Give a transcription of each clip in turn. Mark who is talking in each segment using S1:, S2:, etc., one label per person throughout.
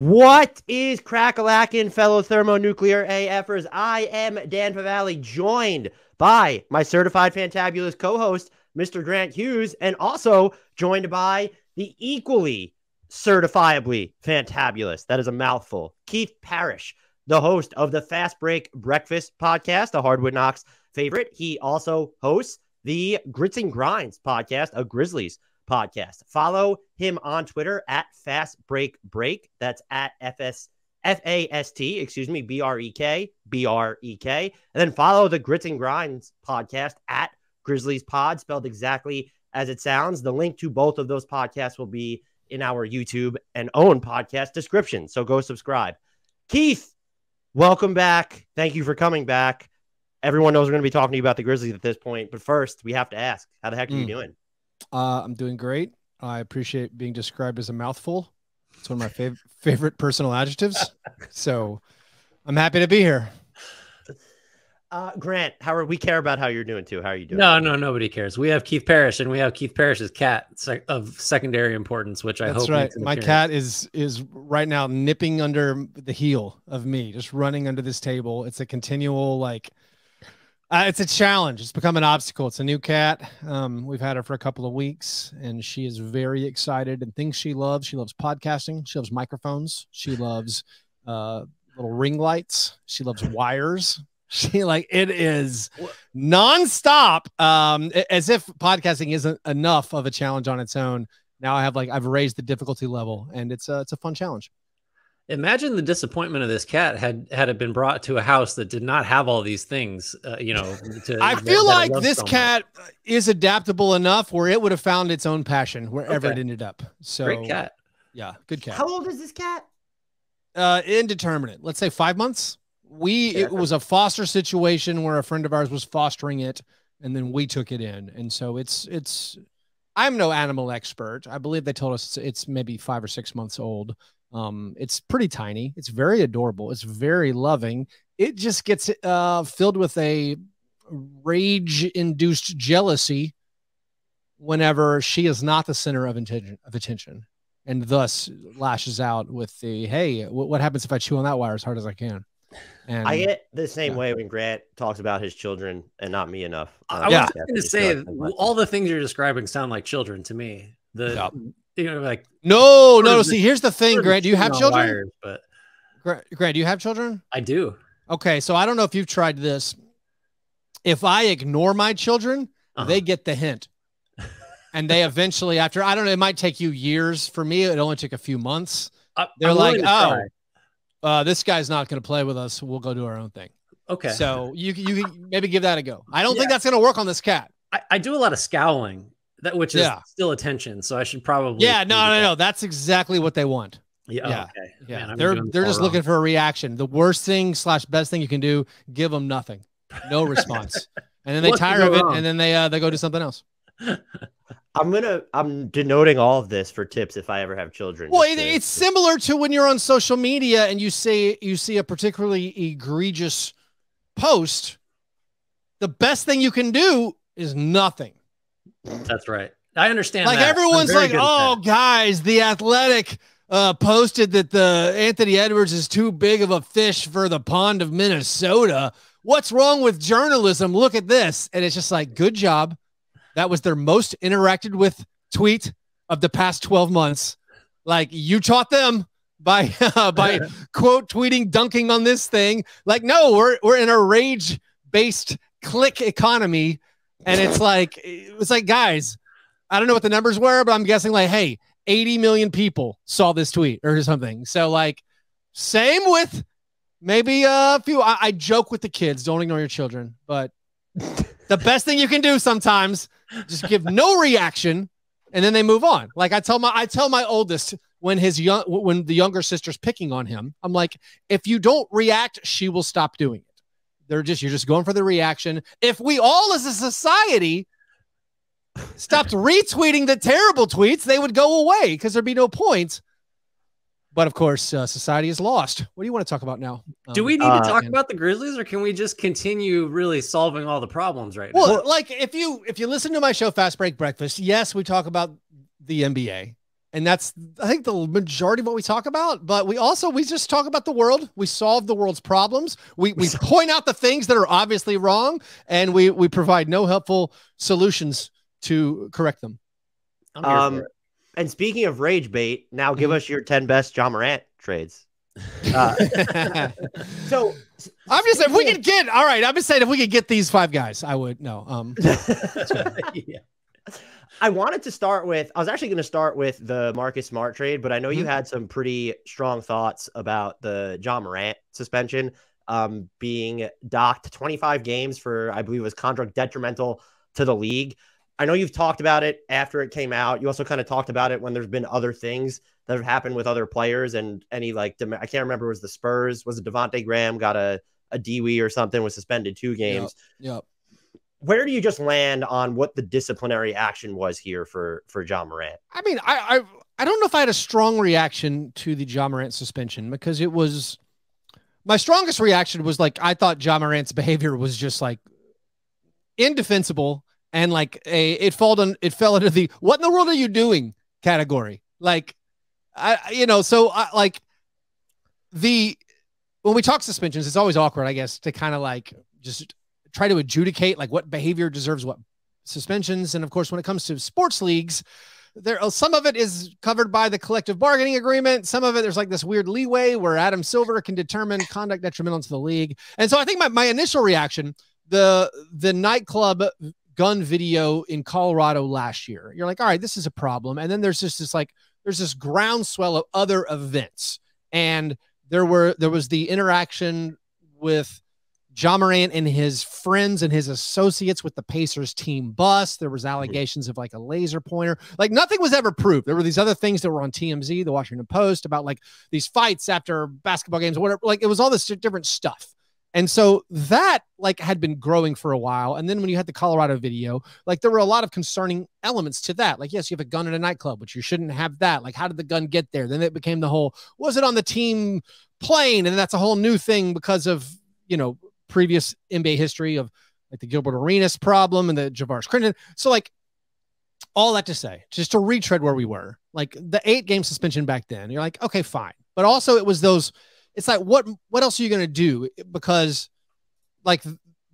S1: What is crackalackin', fellow thermonuclear AFers? I am Dan Favale, joined by my certified fantabulous co-host, Mr. Grant Hughes, and also joined by the equally certifiably fantabulous, that is a mouthful, Keith Parish, the host of the Fast Break Breakfast podcast, a Hardwood Knocks favorite. He also hosts the Grits and Grinds podcast, a Grizzlies podcast. Follow him on Twitter at Fast Break Break. That's at FS F A S T, excuse me, B R E K, B R E K. And then follow the Grits and Grinds podcast at Grizzlies Pod, spelled exactly as it sounds. The link to both of those podcasts will be in our YouTube and own podcast description. So go subscribe. Keith, welcome back. Thank you for coming back. Everyone knows we're going to be talking to you about the Grizzlies at this point. But first, we have to ask how the heck are mm. you doing?
S2: Uh, I'm doing great. I appreciate being described as a mouthful. It's one of my fav- favorite personal adjectives. So I'm happy to be here.
S1: Uh, Grant, how are we care about how you're doing too? How are you doing?
S3: No, no, nobody cares. We have Keith Parish, and we have Keith Parish's cat sec- of secondary importance, which I
S2: That's
S3: hope.
S2: right. My cat is is right now nipping under the heel of me, just running under this table. It's a continual like uh, it's a challenge. It's become an obstacle. It's a new cat. Um, we've had her for a couple of weeks, and she is very excited and things she loves. She loves podcasting. She loves microphones. She loves uh, little ring lights. She loves wires. She like it is nonstop. Um, as if podcasting isn't enough of a challenge on its own. Now I have like I've raised the difficulty level, and it's a it's a fun challenge.
S3: Imagine the disappointment of this cat had had it been brought to a house that did not have all these things. Uh, you know,
S2: to, I feel that, like this so cat is adaptable enough where it would have found its own passion wherever okay. it ended up. So
S3: great cat.
S2: Yeah, good cat.
S1: How old is this cat?
S2: Uh, indeterminate. Let's say five months. We it was a foster situation where a friend of ours was fostering it, and then we took it in, and so it's it's. I'm no animal expert. I believe they told us it's, it's maybe five or six months old. Um, it's pretty tiny. It's very adorable. It's very loving. It just gets uh, filled with a rage-induced jealousy whenever she is not the center of attention, of attention, and thus lashes out with the "Hey, what, what happens if I chew on that wire as hard as I can?"
S1: And I get the same yeah. way when Grant talks about his children and not me enough.
S3: Uh, I was going to say all the things you're describing sound like children to me. The yeah you know, like
S2: no, no. See, here's the thing, Grant. Do you have children? Wires, but Grant, do you have children?
S3: I do.
S2: Okay, so I don't know if you've tried this. If I ignore my children, uh-huh. they get the hint. and they eventually, after I don't know, it might take you years. For me, it only took a few months. They're I'm like, oh, uh, this guy's not going to play with us. We'll go do our own thing.
S3: Okay.
S2: So you you maybe give that a go. I don't yeah. think that's going to work on this cat.
S3: I, I do a lot of scowling that which is yeah. still attention. So I should probably
S2: yeah no no that. no that's exactly what they want.
S3: Yeah, yeah, okay.
S2: yeah. Man, they're they're just wrong. looking for a reaction. The worst thing slash best thing you can do, give them nothing, no response, and then they tire of it, wrong? and then they uh they go do something else.
S1: I'm gonna I'm denoting all of this for tips if I ever have children.
S2: Well, it, to, it's similar to when you're on social media and you say you see a particularly egregious post. The best thing you can do is nothing.
S3: That's right. I understand.
S2: Like
S3: that.
S2: everyone's like, "Oh, guys, the Athletic uh, posted that the Anthony Edwards is too big of a fish for the pond of Minnesota. What's wrong with journalism? Look at this." And it's just like, "Good job." That was their most interacted with tweet of the past 12 months. Like you taught them by uh, by quote tweeting dunking on this thing. Like no, we're we're in a rage based click economy and it's like it's like guys, I don't know what the numbers were, but I'm guessing like, hey, 80 million people saw this tweet or something. So like, same with maybe a few. I, I joke with the kids, don't ignore your children, but the best thing you can do sometimes just give no reaction and then they move on. Like I tell my I tell my oldest when his young when the younger sister's picking on him, I'm like, if you don't react, she will stop doing it. They're just you're just going for the reaction. If we all as a society stopped retweeting the terrible tweets, they would go away because there'd be no point. But of course, uh, society is lost. What do you want to talk about now?
S3: Um, do we need uh, to talk and, about the Grizzlies, or can we just continue really solving all the problems right
S2: well,
S3: now?
S2: Well, like if you if you listen to my show Fast Break Breakfast, yes, we talk about the NBA. And that's I think the majority of what we talk about. But we also we just talk about the world. We solve the world's problems. We we point out the things that are obviously wrong, and we we provide no helpful solutions to correct them.
S1: Um, and speaking of rage bait, now give mm-hmm. us your ten best Ja Morant trades. Uh, so
S2: I'm just if we could get all right. I'm just saying if we could get these five guys, I would no. Um,
S1: yeah. I wanted to start with, I was actually going to start with the Marcus Smart trade, but I know you mm-hmm. had some pretty strong thoughts about the Ja Morant suspension um, being docked 25 games for, I believe, was contract detrimental to the league. I know you've talked about it after it came out. You also kind of talked about it when there's been other things that have happened with other players and any like, I can't remember, was the Spurs, was it Devonte Graham got a, a DWI or something, was suspended two games.
S2: Yep. yep
S1: where do you just land on what the disciplinary action was here for for Ja Morant?
S2: I mean, I I, I don't know if I had a strong reaction to the Ja Morant suspension because it was my strongest reaction was like I thought Ja Morant's behavior was just like indefensible and like a it fell on it fell into the what in the world are you doing category. Like I you know, so I like the when we talk suspensions, it's always awkward, I guess, to kind of like just try to adjudicate like what behavior deserves what suspensions. And of course, when it comes to sports leagues, there uh, some of it is covered by the collective bargaining agreement. Some of it there's like this weird leeway where Adam Silver can determine conduct detrimental to the league. And so I think my, my initial reaction, the the nightclub gun video in Colorado last year, you're like, all right, this is a problem. And then there's just this like there's this groundswell of other events. And there were there was the interaction with Ja Morant and his friends and his associates with the Pacers team bus. There was mm-hmm. allegations of like a laser pointer. Like nothing was ever proved. There were these other things that were on TMZ, the Washington Post, about like these fights after basketball games, whatever. Like it was all this different stuff. And so that like had been growing for a while. And then when you had the Colorado video, like there were a lot of concerning elements to that. Like, yes, you have a gun in a nightclub, which you shouldn't have that. Like, how did the gun get there? Then it became the whole, was it on the team plane? And that's a whole new thing because of, you know, previous NBA history of like the Gilbert Arenas problem and the Javaris Crittenton. So like all that to say, just to retread where we were, like the eight game suspension back then, you're like, okay, fine. But also it was those, it's like, what, what else are you going to do? Because like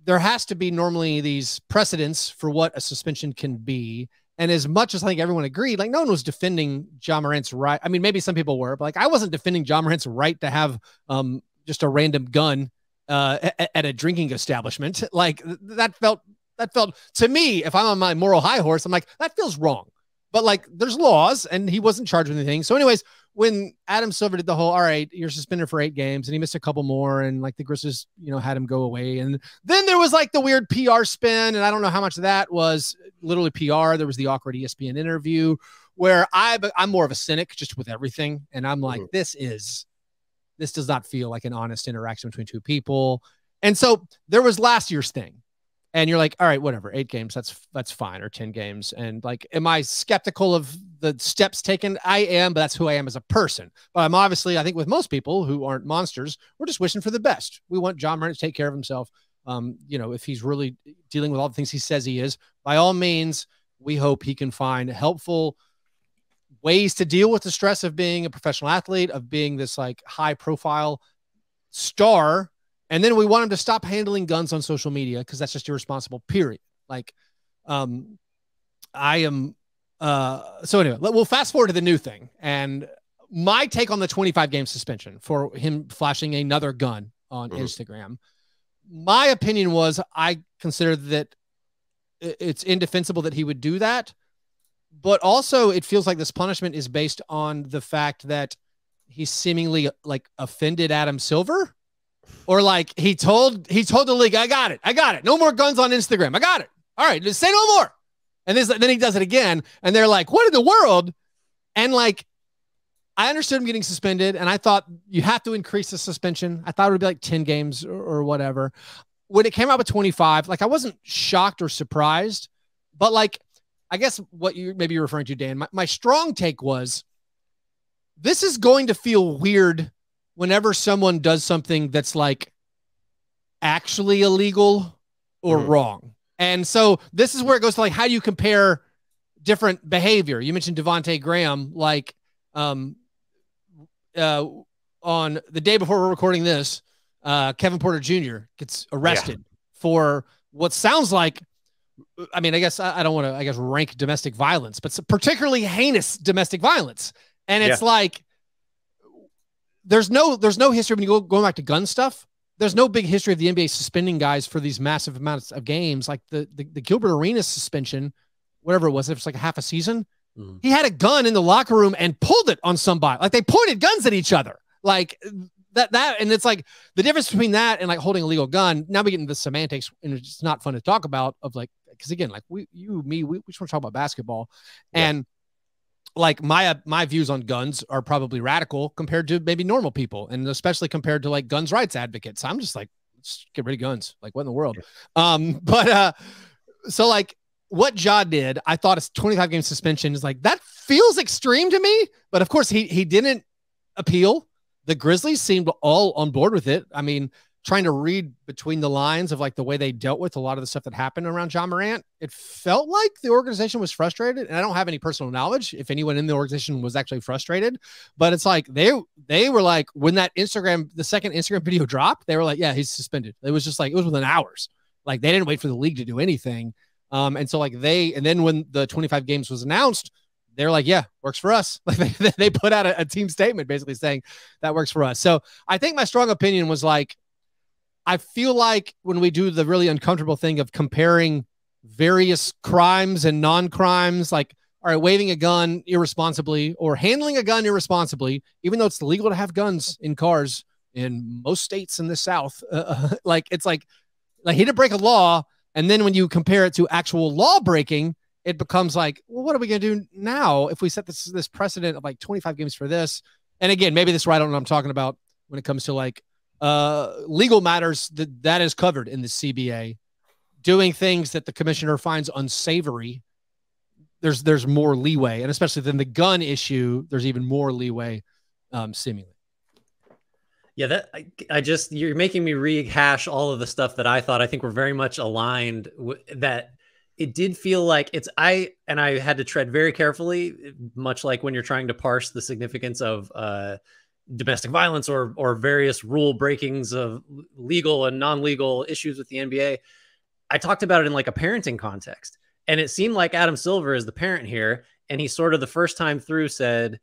S2: there has to be normally these precedents for what a suspension can be. And as much as I think everyone agreed, like no one was defending Ja Morant's right. I mean, maybe some people were, but like I wasn't defending Ja Morant's right to have um just a random gun uh, at, a drinking establishment. Like that felt that felt to me, if I'm on my moral high horse, I'm like, that feels wrong. But like there's laws and he wasn't charged with anything. So, anyways, when Adam Silver did the whole, all right, you're suspended for eight games, and he missed a couple more, and like the Grizzlies, you know, had him go away. And then there was like the weird PR spin, and I don't know how much of that was literally PR. There was the awkward ESPN interview where I I'm more of a cynic just with everything. And I'm like, mm-hmm. this is this does not feel like an honest interaction between two people. And so there was last year's thing. And you're like, all right, whatever, eight games, that's that's fine, or 10 games. And like, am I skeptical of the steps taken? I am, but that's who I am as a person. But I'm obviously, I think with most people who aren't monsters, we're just wishing for the best. We want Ja Morant to take care of himself. Um, you know, if he's really dealing with all the things he says he is, by all means, we hope he can find helpful ways to deal with the stress of being a professional athlete, of being this like high profile star. And then we want him to stop handling guns on social media because that's just irresponsible, period. Like, um, I am, uh, so anyway, we'll fast forward to the new thing. And my take on the 25 game suspension for him flashing another gun on mm-hmm. Instagram, my opinion was I consider that it's indefensible that he would do that but also it feels like this punishment is based on the fact that he seemingly like offended Adam Silver? Or like he told he told the league I got it I got it. No more guns on Instagram. I got it. All right say no more. And this, then he does it again and they're like what in the world? And like I understood him getting suspended and I thought you have to increase the suspension. I thought it would be like 10 games or, or whatever. When it came out with 25 like I wasn't shocked or surprised but like I guess what you maybe you're referring to, Dan, my, my strong take was this is going to feel weird whenever someone does something that's like actually illegal or mm. wrong. And so this is where it goes to like, how do you compare different behavior. You mentioned Devonte Graham, like um, uh, on the day before we're recording this, uh, Kevin Porter Jr. gets arrested yeah. for what sounds like. I mean, I guess I, don't want to, I guess, rank domestic violence, but particularly heinous domestic violence. And it's yeah. like there's no there's no history when you go going back to gun stuff. There's no big history of the NBA suspending guys for these massive amounts of games, like the the, the Gilbert Arenas suspension, whatever it was. If it's like a half a season, mm. he had a gun in the locker room and pulled it on somebody. Like they pointed guns at each other. Like that that and it's like the difference between that and like holding a legal gun. Now we get into the semantics, and it's not fun to talk about. Of like because again, like we you me we, we just want to talk about basketball, yeah. and like my uh, my views on guns are probably radical compared to maybe normal people, and especially compared to like guns rights advocates. I'm just like, let's get rid of guns. Like what in the world? Yeah. Um, but uh, so like what Ja did, I thought a 25 game suspension is like that feels extreme to me. But of course, he he didn't appeal. The Grizzlies seemed all on board with it. I mean, trying to read between the lines of like the way they dealt with a lot of the stuff that happened around Ja Morant, it felt like the organization was frustrated. And I don't have any personal knowledge if anyone in the organization was actually frustrated, but it's like they they were like when that Instagram the second Instagram video dropped, they were like, yeah, he's suspended. It was just like it was within hours. Like they didn't wait for the league to do anything. Um, and so like they and then when the 25 games was announced, they're like, yeah, works for us. Like they, they put out a, a team statement basically saying that works for us. So I think my strong opinion was like I feel like when we do the really uncomfortable thing of comparing various crimes and non-crimes, like all right, waving a gun irresponsibly or handling a gun irresponsibly, even though it's legal to have guns in cars in most states in the South, uh, like it's like like he didn't break a law, and then when you compare it to actual law breaking, it becomes like, well, what are we going to do now if we set this this precedent of like 25 games for this? And again, maybe this is right on what I'm talking about when it comes to like uh, legal matters that that is covered in the CBA. Doing things that the commissioner finds unsavory, there's there's more leeway, and especially than the gun issue, there's even more leeway, um, seemingly.
S3: Yeah, that I, I, just you're making me rehash all of the stuff that I thought. I think we're very much aligned. W- that it did feel like it's I and I had to tread very carefully, much like when you're trying to parse the significance of uh, domestic violence or or various rule breakings of legal and non-legal issues with the NBA. I talked about it in like a parenting context. And it seemed like Adam Silver is the parent here and he sort of the first time through said,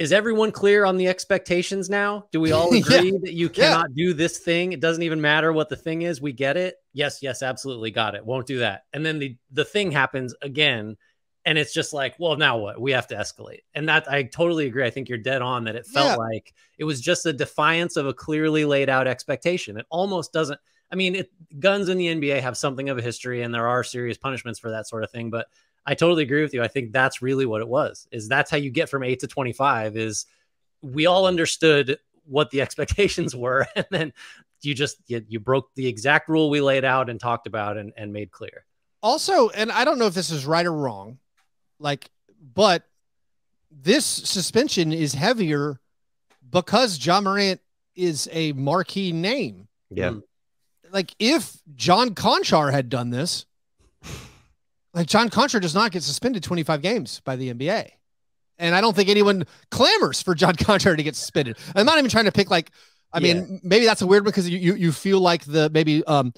S3: "Is everyone clear on the expectations now? Do we all agree yeah. that you cannot yeah. do this thing? It doesn't even matter what the thing is. We get it. Yes, yes, absolutely got it. Won't do that." And then the the thing happens again and it's just like well now what we have to escalate and that i totally agree i think you're dead on that it felt yeah. like it was just a defiance of a clearly laid out expectation it almost doesn't i mean it, guns in the nba have something of a history and there are serious punishments for that sort of thing but i totally agree with you i think that's really what it was is that's how you get from 8 to 25 is we all understood what the expectations were and then you just you, you broke the exact rule we laid out and talked about and, and made clear
S2: also and i don't know if this is right or wrong like, but this suspension is heavier because Ja Morant is a marquee name.
S1: Yeah.
S2: Like if John Konchar had done this, like John Konchar does not get suspended 25 games by the NBA. And I don't think anyone clamors for John Konchar to get suspended. I'm not even trying to pick like I yeah. mean, maybe that's a weird because you, you you feel like the maybe um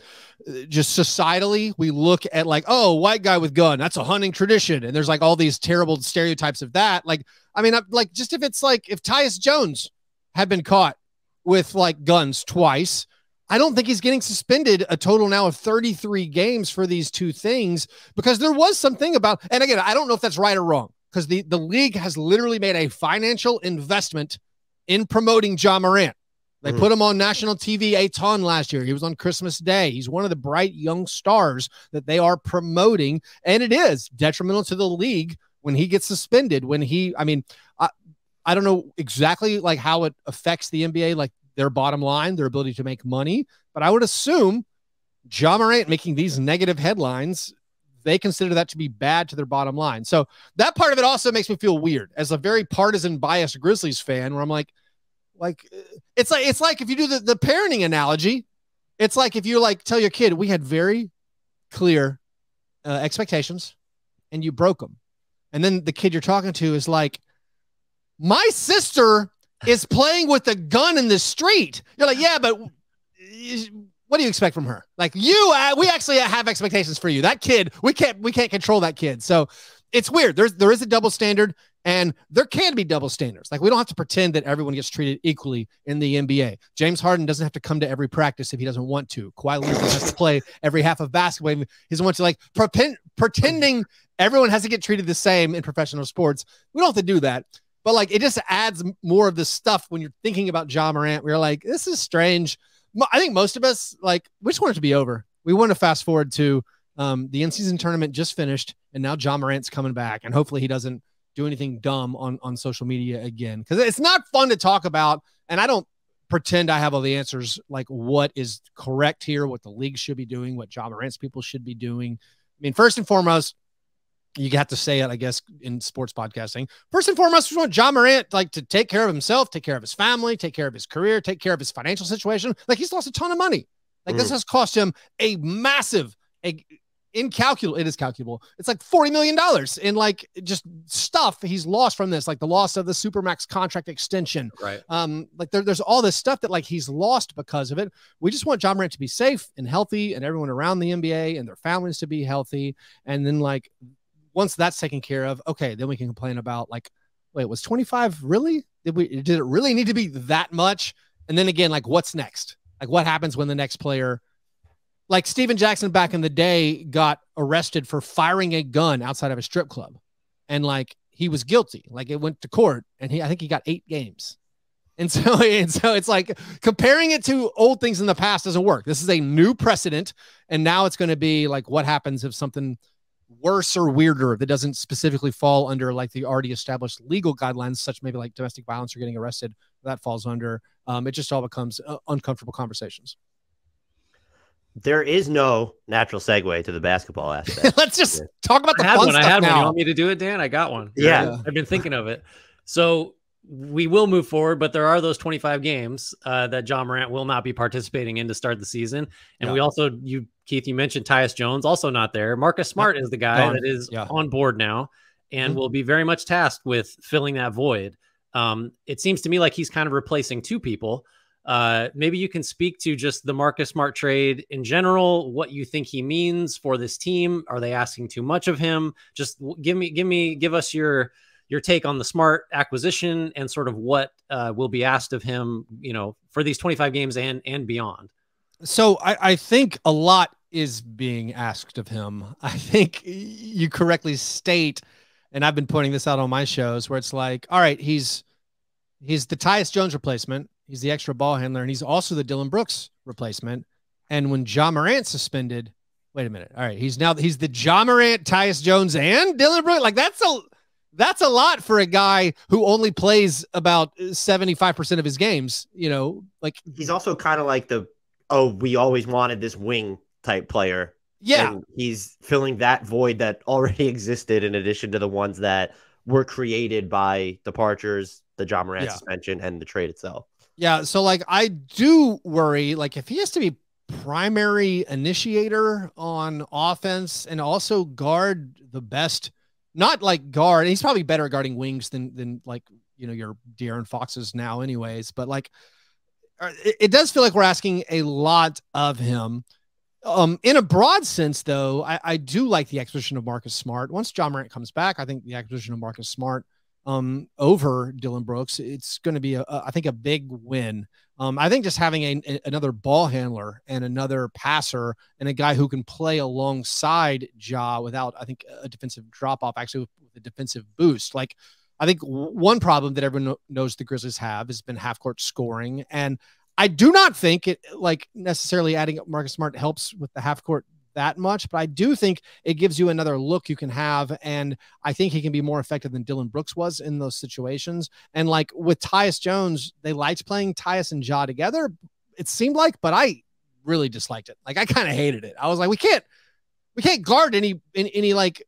S2: just societally we look at like oh white guy with gun that's a hunting tradition and there's like all these terrible stereotypes of that like I mean like just if it's like if Tyus Jones had been caught with like guns twice I don't think he's getting suspended a total now of 33 games for these two things because there was something about and again I don't know if that's right or wrong because the the league has literally made a financial investment in promoting Ja Morant they mm. put him on national TV a ton last year. He was on Christmas Day. He's one of the bright young stars that they are promoting. And it is detrimental to the league when he gets suspended. When he, I mean, I, I don't know exactly like how it affects the NBA, like their bottom line, their ability to make money. But I would assume Ja Morant making these negative headlines, they consider that to be bad to their bottom line. So that part of it also makes me feel weird as a very partisan, biased Grizzlies fan, where I'm like, like it's like it's like if you do the, the parenting analogy, it's like if you like tell your kid we had very clear uh, expectations and you broke them. And then the kid you're talking to is like, my sister is playing with a gun in the street. You're like, yeah, but what do you expect from her? Like you, uh, we actually have expectations for you. That kid, we can't, we can't control that kid. So it's weird. There's, there is a double standard and there can be double standards. Like we don't have to pretend that everyone gets treated equally in the NBA. James Harden doesn't have to come to every practice if he doesn't want to. Kawhi Leonard has to play every half of basketball. He doesn't want to like pretend, pretending everyone has to get treated the same in professional sports. We don't have to do that. But like it just adds more of the stuff when you're thinking about Ja Morant. We're like, this is strange. I think most of us like we just want it to be over. We want to fast forward to um, the in-season tournament just finished, and now Ja Morant's coming back, and hopefully he doesn't do anything dumb on on social media again because it's not fun to talk about. And I don't pretend I have all the answers, like what is correct here, what the league should be doing, what Ja Morant's people should be doing. I mean, first and foremost, you have to say it, I guess, in sports podcasting. First and foremost, we want Ja Morant like to take care of himself, take care of his family, take care of his career, take care of his financial situation. Like he's lost a ton of money. Like mm. this has cost him a massive, a incalculable. It is calculable. It's like forty million dollars in like just stuff he's lost from this, like the loss of the supermax contract extension.
S3: Right.
S2: Um, like there, there's all this stuff that like he's lost because of it. We just want Ja Morant to be safe and healthy, and everyone around the NBA and their families to be healthy. And then like once that's taken care of, okay, then we can complain about like, wait, was 25 really? Did we did it really need to be that much? And then again, like what's next? Like what happens when the next player like Stephen Jackson back in the day got arrested for firing a gun outside of a strip club. And like he was guilty. Like it went to court and he I think he got 8 games. And so, and so it's like comparing it to old things in the past doesn't work. This is a new precedent. And now it's going to be like what happens if something worse or weirder that doesn't specifically fall under like the already established legal guidelines, such maybe like domestic violence or getting arrested, that falls under. Um, it just all becomes uh, uncomfortable conversations.
S1: There is no natural segue to the basketball aspect.
S2: Let's just talk about the
S3: I
S2: fun
S3: one.
S2: stuff
S3: I had
S2: now.
S3: one. You want me to do it, Dan? I got one.
S1: Yeah.
S3: I've been thinking of it. So we will move forward, but there are those 25 games uh, that Ja Morant will not be participating in to start the season. And yeah. we also, you Keith, you mentioned Tyus Jones, also not there. Marcus Smart is the guy Gone. that is yeah. on board now and mm-hmm. will be very much tasked with filling that void. Um, it seems to me like he's kind of replacing two people. Uh, maybe you can speak to just the Marcus Smart trade in general, what you think he means for this team. Are they asking too much of him? Just give me, give me, give us your your take on the smart acquisition and sort of what uh, will be asked of him, you know, for these 25 games and and beyond.
S2: So I, I think a lot is being asked of him. I think you correctly state, and I've been pointing this out on my shows, where it's like, all right, he's he's the Tyus Jones replacement, he's the extra ball handler, and he's also the Dillon Brooks replacement. And when Ja Morant suspended, wait a minute, all right, he's now he's the Ja Morant, Tyus Jones, and Dillon Brooks. Like that's a that's a lot for a guy who only plays about uh, 75% of his games, you know, like
S1: he's also kind of like the oh, we always wanted this wing type player.
S2: Yeah.
S1: And he's filling that void that already existed in addition to the ones that were created by departures, the Ja Morant yeah. suspension and the trade itself.
S2: Yeah, so like I do worry like if he has to be primary initiator on offense and also guard the best not like guard. He's probably better at guarding wings than than like you know your De'Aaron Foxes now, anyways. But like, uh, it, it, does feel like we're asking a lot of him. Um, in a broad sense, though, I, I do like the acquisition of Marcus Smart. Once Ja Morant comes back, I think the acquisition of Marcus Smart um, over Dillon Brooks, it's going to be a, a, I think a big win. Um, I think just having a, a, another ball handler and another passer and a guy who can play alongside Ja without, I think, a defensive drop off, actually with, a defensive boost. Like, I think one problem that everyone knows the Grizzlies have has been half court scoring. And I do not think it like necessarily adding Marcus Smart helps with the half court that much, but I do think it gives you another look you can have. And I think he can be more effective than Dillon Brooks was in those situations. And like with Tyus Jones, they liked playing Tyus and Ja together, it seemed like, but I really disliked it. Like I kind of hated it. I was like, we can't, we can't guard any, any, any like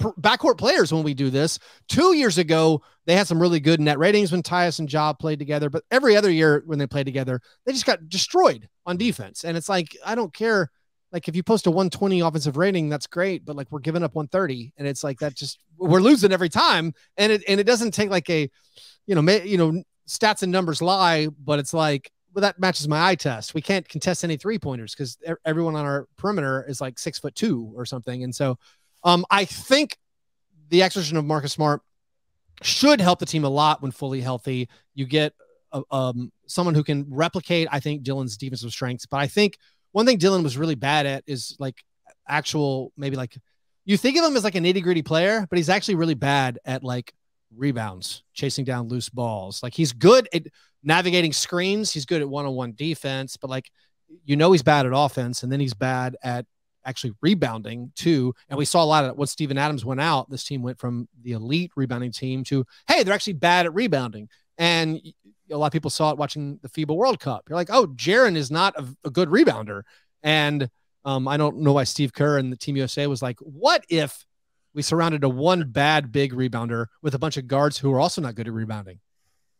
S2: backcourt players when we do this. Two years ago, they had some really good net ratings when Tyus and Ja played together, but every other year when they played together, they just got destroyed on defense. And it's like, I don't care like if you post a 120 offensive rating, that's great, but like we're giving up 130, and it's like that just we're losing every time, and it and it doesn't take like a, you know, you know, stats and numbers lie, but it's like well, that matches my eye test. We can't contest any three pointers because everyone on our perimeter is like six foot two or something, and so um, I think the acquisition of Marcus Smart should help the team a lot when fully healthy. You get a, um, someone who can replicate, I think, Dillon's defensive strengths, but I think one thing Dillon was really bad at is like actual maybe like you think of him as like a nitty gritty player, but he's actually really bad at like rebounds, chasing down loose balls. Like he's good at navigating screens. He's good at one on one defense, but like you know he's bad at offense, and then he's bad at actually rebounding too. And we saw a lot of what Steven Adams went out, this team went from the elite rebounding team to hey, they're actually bad at rebounding. And a lot of people saw it watching the FIBA World Cup. You're like, oh, Jaren is not a, a good rebounder. And um, I don't know why Steve Kerr and the Team USA was like, what if we surrounded a one bad big rebounder with a bunch of guards who are also not good at rebounding?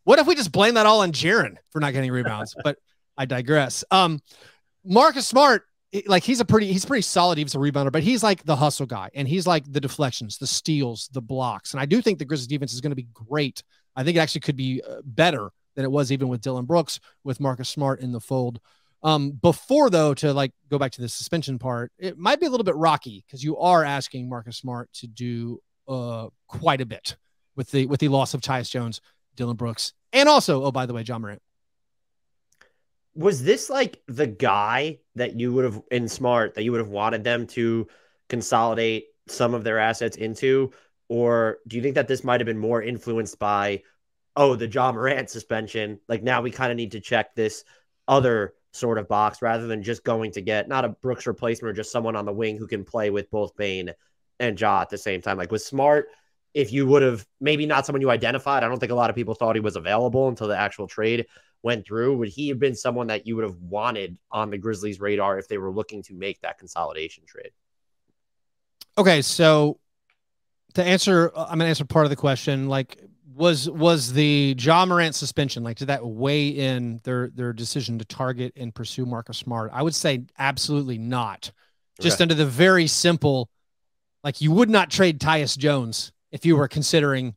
S2: What if we just blame that all on Jaren for not getting rebounds? but I digress. Um, Marcus Smart, like he's a pretty, he's pretty solid. He's a rebounder, but he's like the hustle guy, and he's like the deflections, the steals, the blocks. And I do think the Grizzlies defense is going to be great. I think it actually could be uh, better than it was even with Dillon Brooks with Marcus Smart in the fold. Um, before though, to like go back to the suspension part, it might be a little bit rocky because you are asking Marcus Smart to do uh quite a bit with the with the loss of Tyus Jones, Dylan Brooks, and also, oh by the way, Ja Morant.
S1: Was this like the guy that you would have in Smart that you would have wanted them to consolidate some of their assets into? Or do you think that this might have been more influenced by oh, the Ja Morant suspension. Like now we kind of need to check this other sort of box rather than just going to get not a Brooks replacement or just someone on the wing who can play with both Bane and Ja at the same time. Like with Smart, if you would have maybe not someone you identified, I don't think a lot of people thought he was available until the actual trade went through. Would he have been someone that you would have wanted on the Grizzlies' radar if they were looking to make that consolidation trade?
S2: Okay, so to answer, I'm gonna answer part of the question. Like was was the Ja Morant suspension like did that weigh in their their decision to target and pursue Marcus Smart? I would say absolutely not. Just okay. under the very simple, like you would not trade Tyus Jones if you were considering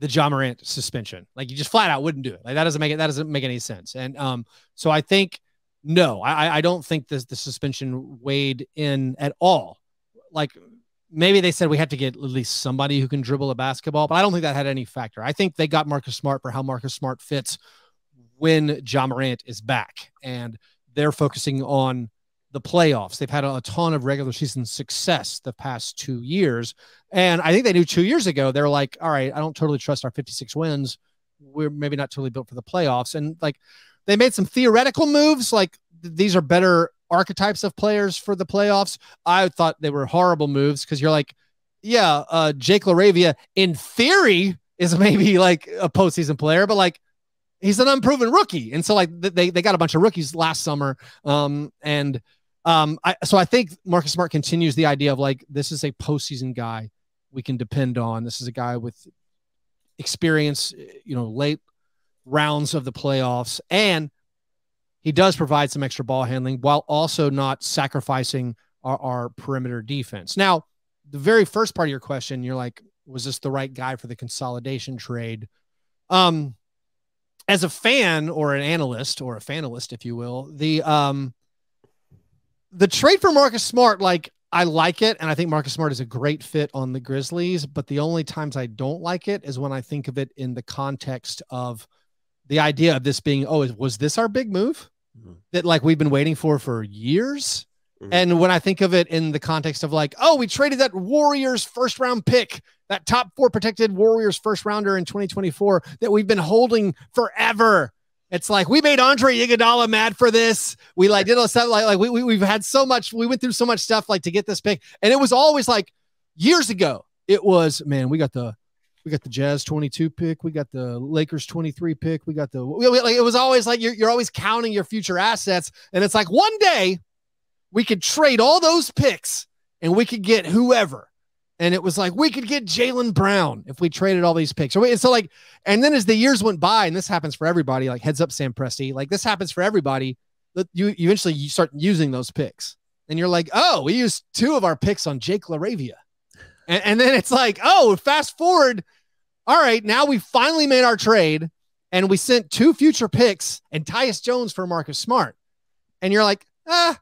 S2: the Ja Morant suspension. Like you just flat out wouldn't do it. Like that doesn't make it that doesn't make any sense. And um, so I think no, I I don't think this the suspension weighed in at all. Like maybe they said we have to get at least somebody who can dribble a basketball, but I don't think that had any factor. I think they got Marcus Smart for how Marcus Smart fits when Ja Morant is back, and they're focusing on the playoffs. They've had a, a ton of regular season success the past two years, and I think they knew two years ago they're like, all right, I don't totally trust our 56 wins. We're maybe not totally built for the playoffs, and like they made some theoretical moves, like these are better archetypes of players for the playoffs. I thought they were horrible moves because you're like, yeah, uh, Jake LaRavia in theory is maybe like a postseason player, but like he's an unproven rookie. And so like they, they got a bunch of rookies last summer. Um, and um, I, so I think Marcus Smart continues the idea of like, this is a postseason guy we can depend on. This is a guy with experience, you know, late rounds of the playoffs. And he does provide some extra ball handling while also not sacrificing our, our perimeter defense. Now, the very first part of your question, you're like, was this the right guy for the consolidation trade? Um, as a fan or an analyst or a fanalist, if you will, the um, the trade for Marcus Smart, like I like it, and I think Marcus Smart is a great fit on the Grizzlies. But the only times I don't like it is when I think of it in the context of the idea of this being, oh, was this our big move? Mm-hmm. that like we've been waiting for for years. Mm-hmm. And when I think of it in the context of like, oh, we traded that Warriors first round pick, that top four protected Warriors first rounder in 2024 that we've been holding forever. It's like we made Andre Iguodala mad for this. We like did all stuff like like we, we we've had so much. We went through so much stuff like to get this pick, and it was always like years ago. It was man, we got the we got the Jazz 22 pick, we got the Lakers 23 pick, we got the we, like it was always like you're, you're always counting your future assets, and it's like one day we could trade all those picks and we could get whoever. And it was like we could get Jaylen Brown if we traded all these picks. So, so like, and then as the years went by, and this happens for everybody, like heads up Sam Presti, like this happens for everybody. That you eventually you start using those picks. and you're like, oh, we used two of our picks on Jake LaRavia. And, and then it's like, oh, fast forward. All right, now we finally made our trade and we sent two future picks and Tyus Jones for Marcus Smart. And you're like, ah,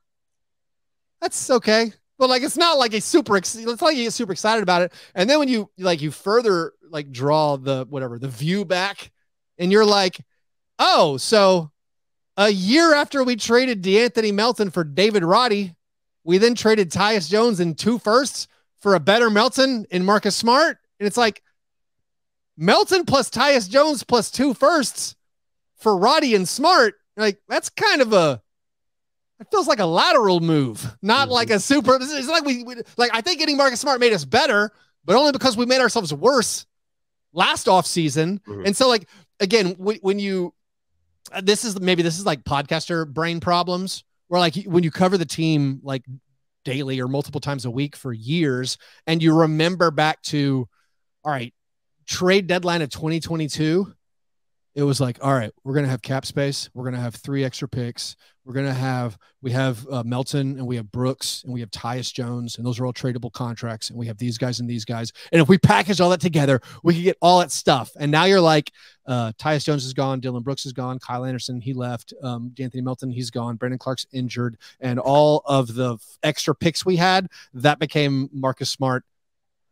S2: that's okay. But like, it's not like a super, it's like you get super excited about it. And then when you like, you further like draw the whatever, the view back, and you're like, oh, so a year after we traded De'Anthony Melton for David Roddy, we then traded Tyus Jones in two firsts for a better Melton in Marcus Smart. And it's like Melton plus Tyus Jones plus two firsts for Roddy and Smart. Like that's kind of a it feels like a lateral move, not mm-hmm. like a super. It's like we, we, like I think getting Marcus Smart made us better, but only because we made ourselves worse last off season. Mm-hmm. And so like again, when, when you this is maybe this is like podcaster brain problems where like when you cover the team like daily or multiple times a week for years and you remember back to all right trade deadline of 2022 it was like all right we're going to have cap space we're going to have three extra picks we're going to have we have uh, melton and we have brooks and we have tyus jones and those are all tradable contracts and we have these guys and these guys and if we package all that together we can get all that stuff and now you're like uh, tyus jones is gone Dillon brooks is gone kyle anderson he left um, anthony melton he's gone brandon Clarke's injured and all of the extra picks we had that became marcus smart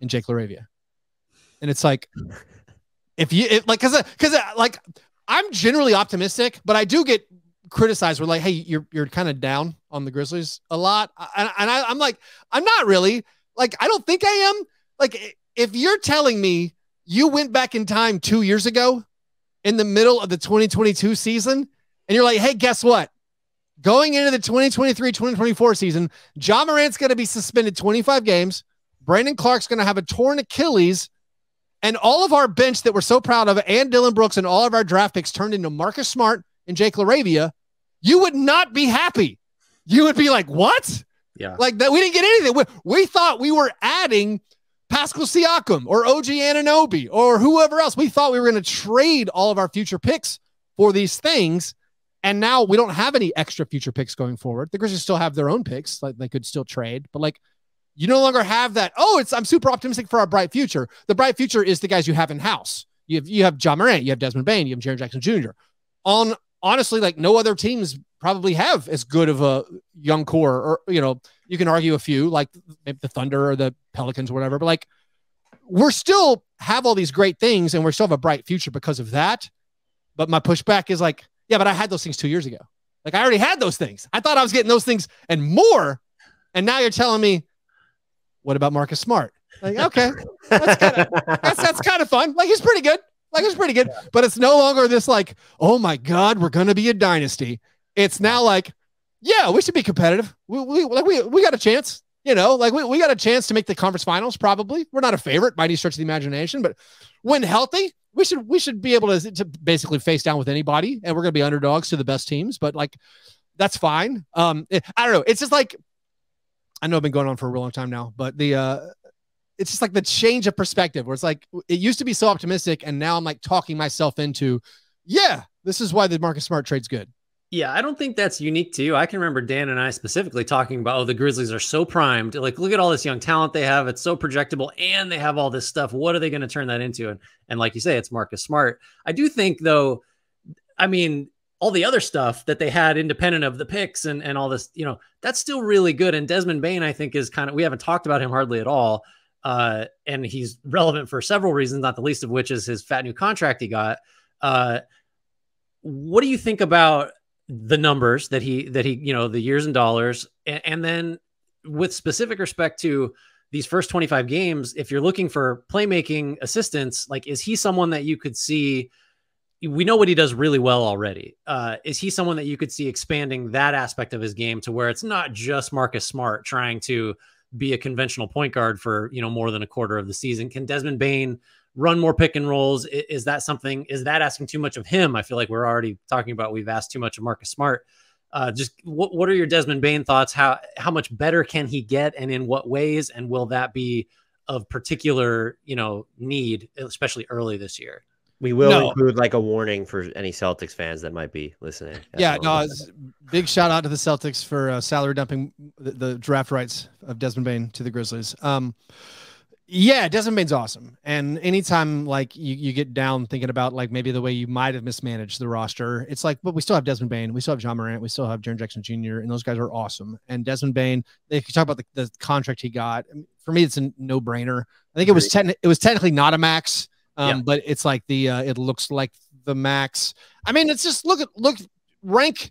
S2: and jake LaRavia. and it's like if you it, like because because uh, uh, like i'm generally optimistic but i do get criticized. We're like, hey, you're you're kind of down on the Grizzlies a lot, and, and I, I'm like, I'm not really. Like, I don't think I am. Like, if you're telling me you went back in time two years ago, in the middle of the 2022 season, and you're like, hey, guess what? Going into the 2023 2024 season, Ja Morant's going to be suspended 25 games. Brandon Clarke's going to have a torn Achilles. And all of our bench that we're so proud of, and Dillon Brooks and all of our draft picks turned into Marcus Smart and Jake LaRavia you would not be happy. You would be like, what?
S3: Yeah.
S2: Like that. We didn't get anything. We, we thought we were adding Pascal Siakam or OG Anunoby or whoever else. We thought we were going to trade all of our future picks for these things. And now we don't have any extra future picks going forward. The Grizzlies still have their own picks. Like they could still trade, but like you no longer have that. Oh, it's I'm super optimistic for our bright future. The bright future is the guys you have in house. You have you have Ja Morant, you have Desmond Bane, you have Jaren Jackson Jr. On honestly, like no other teams probably have as good of a young core, or you know, you can argue a few like maybe the Thunder or the Pelicans or whatever, but like we're still have all these great things and we're still have a bright future because of that. But my pushback is like, yeah, but I had those things two years ago. Like I already had those things. I thought I was getting those things and more. And now you're telling me, what about Marcus Smart? Like, okay, that's kind of that's, that's kind of fun. Like he's pretty good. Like he's pretty good, yeah. but it's no longer this like, oh my god, we're gonna be a dynasty. It's now like, yeah, we should be competitive. We we like we we got a chance. You know, like we, we got a chance to make the conference finals. Probably we're not a favorite by any stretch of the imagination, but when healthy, we should we should be able to, to basically face down with anybody, and we're gonna be underdogs to the best teams. But like, that's fine. Um, it, I don't know. It's just like I know I've been going on for a real long time now, but the uh it's just like the change of perspective where it's like it used to be so optimistic and now I'm like talking myself into, yeah, this is why the Marcus Smart trade's good.
S3: Yeah, I don't think that's unique to you. I can remember Dan and I specifically talking about, oh, the Grizzlies are so primed. Like, look at all this young talent they have. It's so projectable, and they have all this stuff. What are they going to turn that into? And and like you say, it's Marcus Smart. I do think though, I mean, all the other stuff that they had independent of the picks and and all this, you know, that's still really good. And Desmond Bane, I think, is kind of we haven't talked about him hardly at all uh, and he's relevant for several reasons, not the least of which is his fat new contract he got. Uh, what do you think about the numbers that he that he you know the years and dollars, and, and then with specific respect to these first 25 games, if you're looking for playmaking assistance, like is he someone that you could see? We know what he does really well already. Uh, is he someone that you could see expanding that aspect of his game to where it's not just Marcus Smart trying to be a conventional point guard for you know more than a quarter of the season. Can Desmond Bane run more pick and rolls? Is that something? Is that asking too much of him? I feel like we're already talking about we've asked too much of Marcus Smart. Uh, just what what are your Desmond Bane thoughts? How how much better can he get, and in what ways? And will that be of particular you know need, especially early this year?
S1: We will
S2: No.
S1: include like a warning for any Celtics fans that might be listening.
S2: Yeah, no, big shout out to the Celtics for uh, salary dumping the, the draft rights of Desmond Bane to the Grizzlies. Um, yeah, Desmond Bane's awesome. And anytime like you, you get down thinking about like maybe the way you might have mismanaged the roster, it's like, but we still have Desmond Bane, we still have Ja Morant, we still have Jaren Jackson Jr., and those guys are awesome. And Desmond Bane, if you talk about the, the contract he got, for me, it's a no brainer. I think it was techni- it was technically not a max, um,
S1: Yeah.
S2: but it's like the uh, it looks like the max. I mean, it's just look at look rank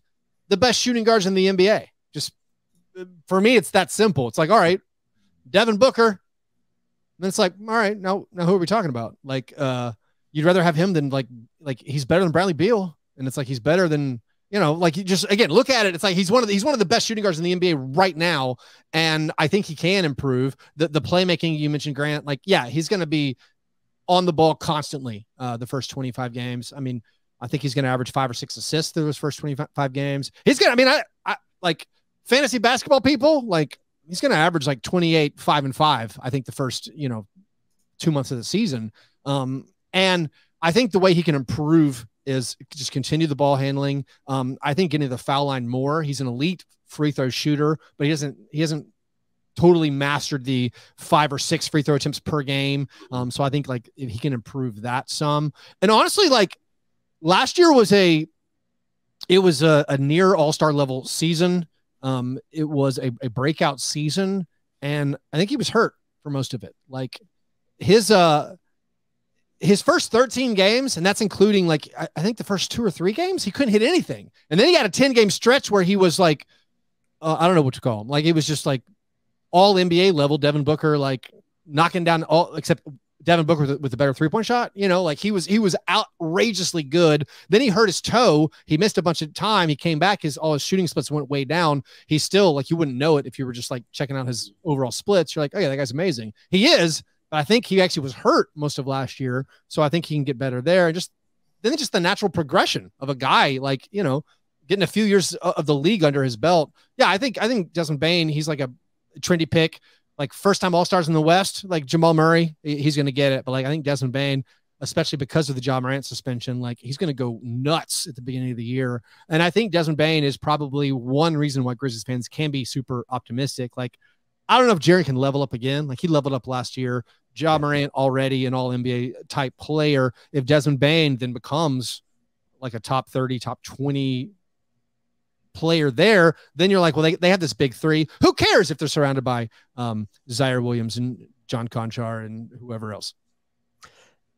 S2: the best shooting guards in the NBA. Just for me, it's that simple. It's like, all right, Devin Booker. Then it's like, all right, now now who are we talking about? Like, uh, you'd rather have him than like like he's better than Bradley Beal, and it's like he's better than you know, like you just again look at it. It's like he's one of the, he's one of the best shooting guards in the NBA right now, and I think he can improve the the playmaking. You mentioned Grant, like yeah, he's going to be on the ball constantly uh, the first 25 games. I mean, I think he's going to average five or six assists through those first 25 games. He's going to, I mean, I, I like fantasy basketball people, like he's going to average like 28, five and five, I think the first, you know, two months of the season. Um, and I think the way he can improve is just continue the ball handling. Um, I think getting to the foul line more. He's an elite free throw shooter, but he doesn't, he hasn't totally mastered the five or six free throw attempts per game. Um, so I think like if he can improve that some. And honestly, like last year was a it was a, a near all-star level season. Um, it was a, a breakout season, and I think he was hurt for most of it. Like his uh his first 13 games, and that's including like I, I think the first two or three games, he couldn't hit anything. And then he had a 10 game stretch where he was like, uh, I don't know what to call him. Like it was just like all NBA level, Devin Booker, like knocking down all except Devin Booker with, with a better three point shot. You know, like he was he was outrageously good. Then he hurt his toe. He missed a bunch of time. He came back. His all his shooting splits went way down. He's still like you wouldn't know it if you were just like checking out his overall splits. You're like, oh yeah, that guy's amazing. He is, but I think he actually was hurt most of last year. So I think he can get better there. And just then just the natural progression of a guy like you know getting a few years of the league under his belt. Yeah, I think I think Desmond Bane. He's like a trendy pick like first time All Stars in the West, like Jamal Murray, he's going to get it. But like I think Desmond Bane, especially because of the Ja Morant suspension, like he's going to go nuts at the beginning of the year. And I think Desmond Bane is probably one reason why Grizzlies fans can be super optimistic. Like I don't know if Jaren can level up again. Like he leveled up last year. Ja Morant already an All NBA type player. If Desmond Bane then becomes like a top 30, top 20 player there, then you're like, well, they, they have this big three. Who cares if they're surrounded by um, Ziaire Williams and John Konchar and whoever else?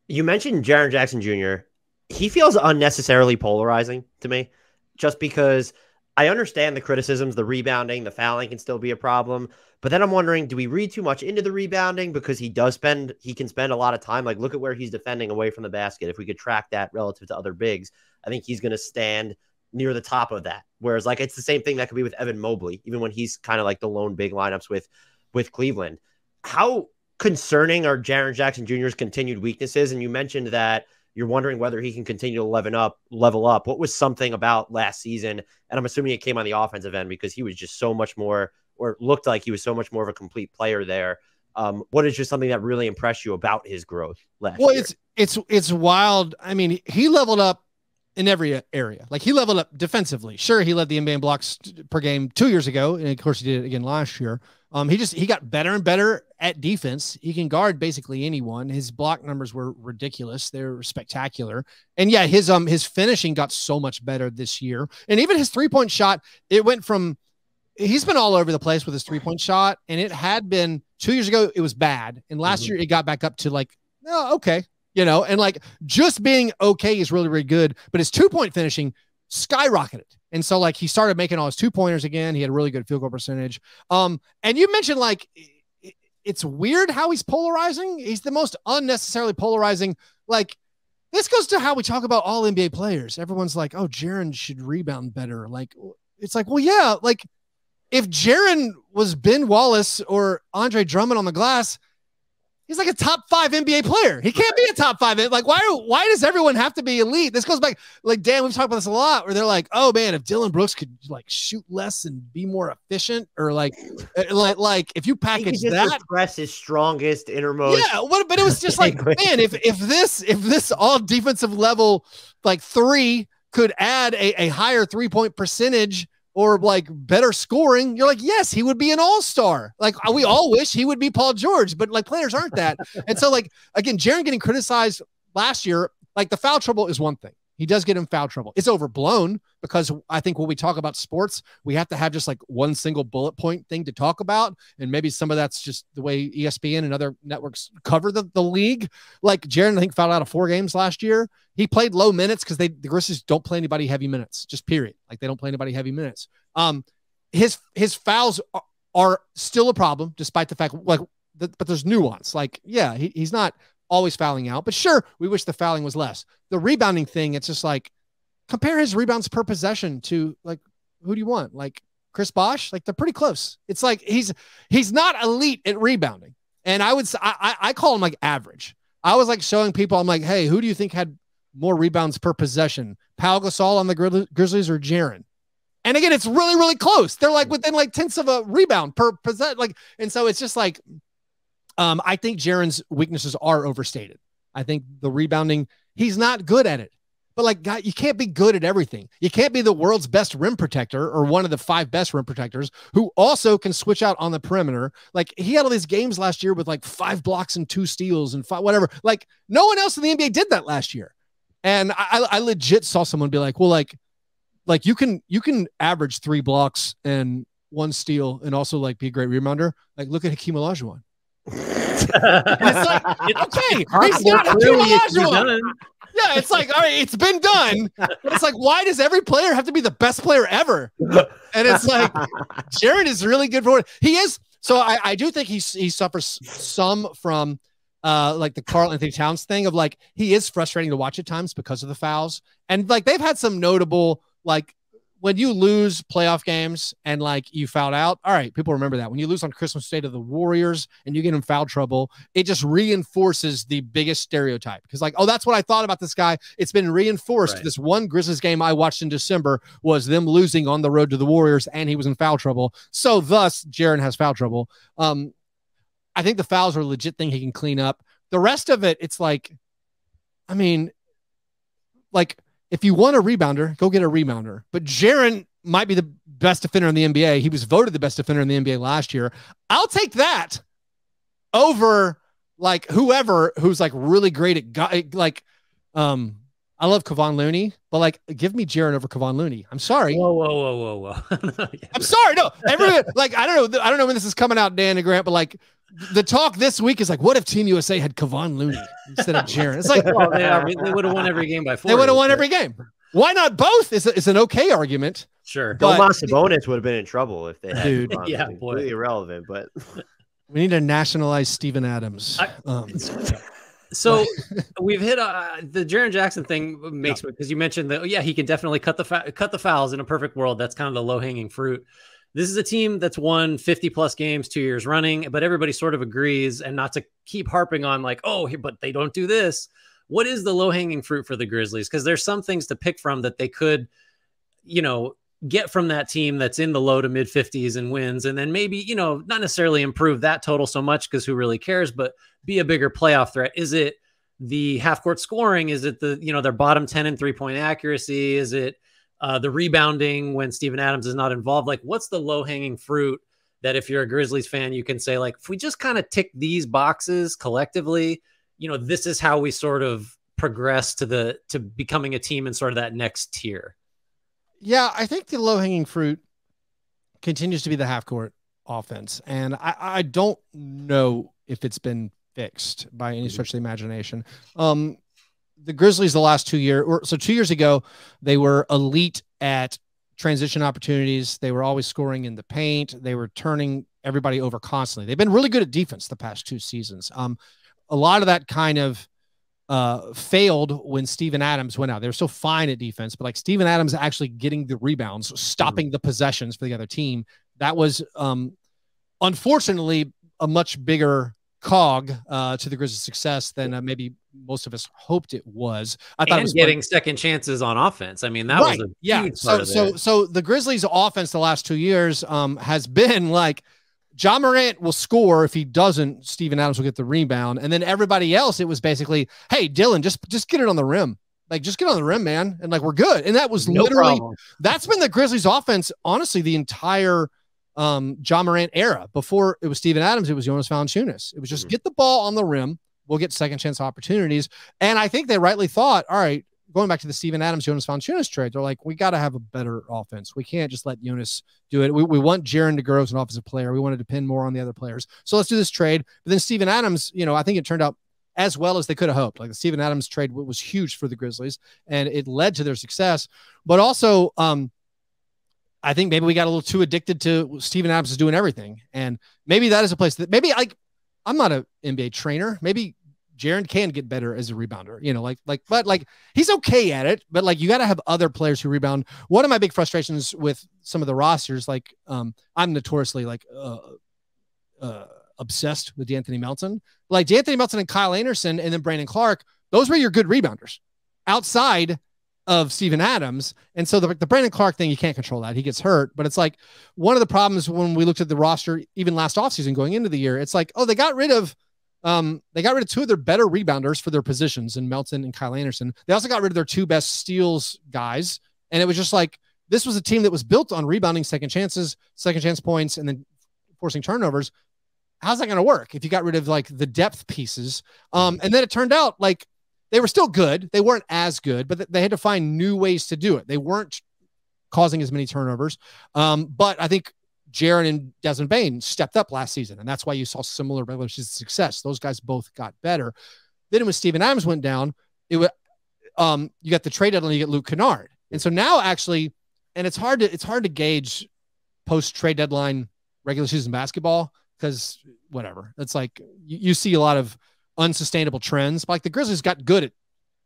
S1: You mentioned Jaren Jackson Jr. He feels unnecessarily polarizing to me, just because I understand the criticisms, the rebounding, the fouling can still be a problem. But then I'm wondering, do we read too much into the rebounding because he does spend he can spend a lot of time. Like, look at where he's defending away from the basket. If we could track that relative to other bigs, I think he's going to stand near the top of that. Whereas, like, it's the same thing that could be with Evan Mobley, even when he's kind of like the lone big lineups with with Cleveland. How concerning are Jaren Jackson Jr.'s continued weaknesses? And you mentioned that you're wondering whether he can continue to level up. Level up. What was something about last season? And I'm assuming it came on the offensive end because he was just so much more, or looked like he was so much more of a complete player there. Um, what is just something that really impressed you about his growth last
S2: Well,
S1: year?
S2: it's it's it's wild. I mean, he leveled up in every area. Like he leveled up defensively. Sure, he led the NBA in blocks per game two years ago, and of course he did it again last year. Um, he just he got better and better at defense. He can guard basically anyone. His block numbers were ridiculous. They're spectacular. And yeah, his um his finishing got so much better this year. And even his three point shot, it went from he's been all over the place with his three point shot, and it had been two years ago it was bad, and last
S1: Mhm.
S2: year it got back up to like oh okay, you know, and like just being okay is really really good, but his two point finishing skyrocketed. And so like he started making all his two pointers again. He had a really good field goal percentage. Um, and you mentioned like it's weird how he's polarizing. He's the most unnecessarily polarizing. Like this goes to how we talk about all NBA players. Everyone's like, oh, Jaren should rebound better. Like it's like, well, yeah, like if Jaren was Ben Wallace or Andre Drummond on the glass, He's like a top five NBA player. He can't be a top five. Like, why? Why does everyone have to be elite? This goes back, like Dan. We've talked about this a lot. Where they're like, "Oh man, if Dillon Brooks could like shoot less and be more efficient, or like, uh, like, like if you package that,
S1: press his strongest innermost.
S2: Yeah, what? But it was just like, man, if if this if this all defensive level like three could add a, a higher three point percentage or like better scoring, you're like, yes, he would be an all star. Like uh, we all wish he would be Paul George, but like players aren't that. and so, like, again, Jaren getting criticized last year, like the foul trouble is one thing. He does get in foul trouble. It's overblown because I think when we talk about sports, we have to have just like one single bullet point thing to talk about. And maybe some of that's just the way ESPN and other networks cover the, the league. Like Jaren, I think, fouled out of four games last year. He played low minutes because they the Grizzlies don't play anybody heavy minutes, just period. Like they don't play anybody heavy minutes. Um, his his fouls are, are still a problem, despite the fact like the, but there's nuance. Like, yeah, he, he's not always fouling out. But sure, we wish the fouling was less. The rebounding thing, it's just like compare his rebounds per possession to like who do you want? Like Chris Bosh? Like they're pretty close. It's like he's he's not elite at rebounding. And I would I I call him like average. I was like showing people, I'm like, hey, who do you think had more rebounds per possession? Pau Gasol on the Grizzlies or Jaren? And again, it's really, really close. They're like mm. within like tenths of a rebound per possession. Like, and so it's just like um, I think Jaren's weaknesses are overstated. I think the rebounding, he's not good at it. But like, God, you can't be good at everything. You can't be the world's best rim protector or one of the five best rim protectors who also can switch out on the perimeter. Like he had all these games last year with like five blocks and two steals and five, whatever. Like no one else in the NBA did that last year. And I, I legit saw someone be like, well, like, like you can you can average three blocks and one steal and also like be a great rebounder. Like look at Hakeem Olajuwon it's like, okay, he's not Hakeem Yeah, it's like, all right, it's been done. But it's like, why does every player have to be the best player ever? And it's like, Jaren is really good for it. He is. So I, I do think he, he suffers some from uh like the Karl-Anthony Towns thing of like he is frustrating to watch at times because of the fouls. And like they've had some notable like when you lose playoff games and like you fouled out, all right, people remember that. When you lose on Christmas Day to the Warriors and you get in foul trouble, it just reinforces the biggest stereotype. Because like, oh, that's what I thought about this guy. It's been reinforced. Right. This one Grizzlies game I watched in December was them losing on the road to the Warriors, and he was in foul trouble. So thus, Jaren has foul trouble. Um, I think the fouls are a legit thing he can clean up. The rest of it, it's like, I mean, like if you want a rebounder, go get a rebounder. But Jaren might be the best defender in the NBA. He was voted the best defender in the NBA last year. I'll take that over like whoever who's like really great at guy like um I love Kevon Looney, but like give me Jaren over Kevon Looney. I'm sorry.
S3: Whoa, whoa, whoa, whoa, whoa.
S2: I'm sorry. No, everyone like I don't know. I don't know when this is coming out, Dan and Grant, but like the talk this week is like, what if Team USA had Kevon Looney instead of Jaren? It's like,
S3: well, they, are, they would have won every game by four.
S2: They would have won every game. Why not both? It's, a, it's an okay argument.
S3: Sure.
S1: Domas Sabonis would have been in trouble if they had.
S2: Dude,
S3: yeah,
S1: completely irrelevant, but
S2: we need to nationalize Steven Adams. I, um,
S3: so we've hit uh, the Jaren Jackson thing makes me because you mentioned that. Yeah, he can definitely cut the fa- cut the fouls in a perfect world. That's kind of the low hanging fruit this is a team that's won 50 plus games two years running, but everybody sort of agrees and not to keep harping on like, oh, but they don't do this. What is the low hanging fruit for the Grizzlies? Because there's some things to pick from that they could, you know, get from that team that's in the low to mid 50s and wins, and then maybe, you know, not necessarily improve that total so much because who really cares, but be a bigger playoff threat. Is it the half court scoring? Is it the, you know, their bottom 10 and three point accuracy? Is it, uh, the rebounding when Steven Adams is not involved. Like, what's the low hanging fruit that if you're a Grizzlies fan, you can say, like, if we just kind of tick these boxes collectively, you know, this is how we sort of progress to the to becoming a team in sort of that next tier.
S2: Yeah, I think the low hanging fruit continues to be the half court offense, and I, I don't know if it's been fixed by any stretch of the imagination. Um, the Grizzlies the last two years, or so two years ago, they were elite at transition opportunities. They were always scoring in the paint. They were turning everybody over constantly. They've been really good at defense the past two seasons. Um, a lot of that kind of uh, failed when Steven Adams went out. They were so fine at defense, but like Steven Adams actually getting the rebounds, stopping the possessions for the other team. That was um, unfortunately a much bigger cog uh, to the Grizzlies' success than uh, maybe most of us hoped it was. I thought
S3: and
S2: it was
S3: getting
S2: fun.
S3: second chances on offense. I mean, that
S2: right.
S3: was a
S2: yeah. So so so the Grizzlies' offense the last two years um, has been like. Ja Morant will score. If he doesn't, Steven Adams will get the rebound. And then everybody else, it was basically, hey, Dillon, just just get it on the rim. Like, just get on the rim, man. And like, we're good. And that was
S3: no
S2: literally
S3: problem.
S2: that's been the Grizzlies offense, honestly, the entire um Ja Morant era. Before it was Steven Adams, it was Jonas Valanciunas. It was just
S1: Mhm.
S2: get the ball on the rim. We'll get second chance opportunities. And I think they rightly thought, all right, going back to the Steven Adams, Jonas Valanciunas trade, they're like, we got to have a better offense. We can't just let Jonas do it. We, we want Jaren grow as an offensive player. We want to depend more on the other players. So let's do this trade. But then Steven Adams, you know, I think it turned out as well as they could have hoped. Like the Steven Adams trade was huge for the Grizzlies and it led to their success. But also, um, I think maybe we got a little too addicted to Steven Adams is doing everything. And maybe that is a place that maybe like I'm not an NBA trainer. Maybe Jaren can get better as a rebounder, you know, like, like, but like he's okay at it, but like you got to have other players who rebound. One of my big frustrations with some of the rosters, like, um, I'm notoriously like, uh, uh, obsessed with D'Anthony Melton, like D'Anthony Melton and Kyle Anderson and then Brandon Clarke. Those were your good rebounders outside of Steven Adams. And so the, the Brandon Clarke thing, you can't control that. He gets hurt. But it's like one of the problems when we looked at the roster, even last offseason going into the year, it's like, oh, they got rid of um, they got rid of two of their better rebounders for their positions in Melton and Kyle Anderson. They also got rid of their two best steals guys. And it was just like this was a team that was built on rebounding second chances, second chance points, and then forcing turnovers. How's that going to work if you got rid of like the depth pieces? Um, and then it turned out like they were still good. They weren't as good, but they had to find new ways to do it. They weren't causing as many turnovers. Um, but I think Jaren and Desmond Bane stepped up last season, and that's why you saw similar regular season success. Those guys both got better. Then when Steven Adams went down, it was um, you got the trade deadline, you get Luke Kennard, and so now actually, and it's hard to it's hard to gauge post trade deadline regular season basketball because whatever it's like you, you see a lot of unsustainable trends. Like the Grizzlies got good at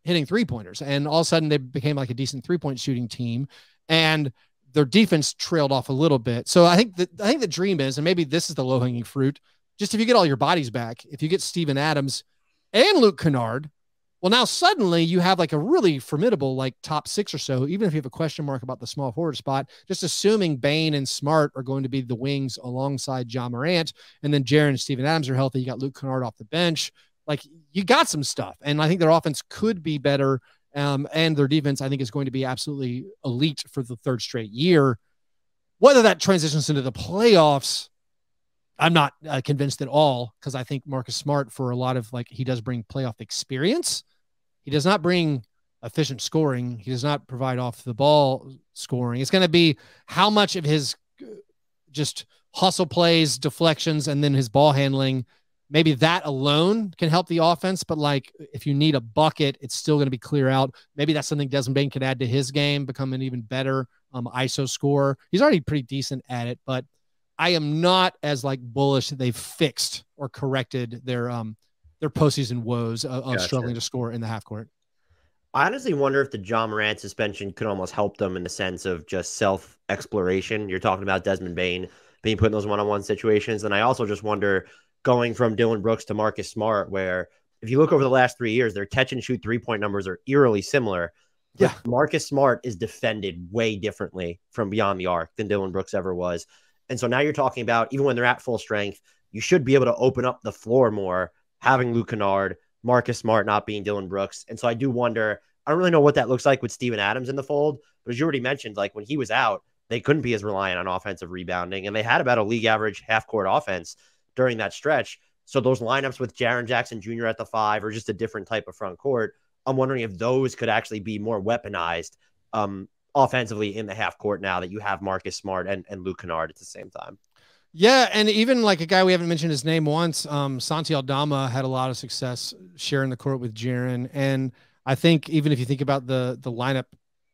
S2: hitting three pointers, and all of a sudden they became like a decent three point shooting team, and their defense trailed off a little bit. So I think that I think the dream is, and maybe this is the low hanging fruit, just if you get all your bodies back, if you get Steven Adams and Luke Kennard, well, now suddenly you have like a really formidable like top six or so, even if you have a question mark about the small forward spot, just assuming Bane and Smart are going to be the wings alongside Ja Morant, and then Jaren and Steven Adams are healthy. You got Luke Kennard off the bench. Like you got some stuff. And I think their offense could be better. Um, and their defense, I think, is going to be absolutely elite for the third straight year. Whether that transitions into the playoffs, I'm not uh, convinced at all because I think Marcus Smart, for a lot of like, he does bring playoff experience. He does not bring efficient scoring. He does not provide off the ball scoring. It's going to be how much of his uh, just hustle plays, deflections, and then his ball handling. Maybe that alone can help the offense, but like if you need a bucket, it's still going to be clear out. Maybe that's something Desmond Bane could add to his game, become an even better um, ISO scorer. He's already pretty decent at it, but I am not as like bullish that they've fixed or corrected their um their postseason woes of, of
S1: Gotcha.
S2: struggling to score in the half court.
S1: I honestly wonder if the Ja Morant suspension could almost help them in the sense of just self exploration. You're talking about Desmond Bane being put in those one on one situations. And I also just wonder going from Dillon Brooks to Marcus Smart, where if you look over the last three years, their catch and shoot three point numbers are eerily similar.
S2: Yeah.
S1: Marcus Smart is defended way differently from beyond the arc than Dillon Brooks ever was. And so now you're talking about even when they're at full strength, you should be able to open up the floor more, having Luke Kennard, Marcus Smart not being Dillon Brooks. And so I do wonder, I don't really know what that looks like with Steven Adams in the fold, but as you already mentioned, like when he was out, they couldn't be as reliant on offensive rebounding. And they had about a league average half court offense during that stretch. So those lineups with Jaren Jackson Jr. at the five or just a different type of front court, I'm wondering if those could actually be more weaponized um, offensively in the half court now that you have Marcus Smart and, and Luke Kennard at the same time.
S2: Yeah, and even like a guy we haven't mentioned his name once, um, Santi Aldama had a lot of success sharing the court with Jaren, and I think even if you think about the the lineup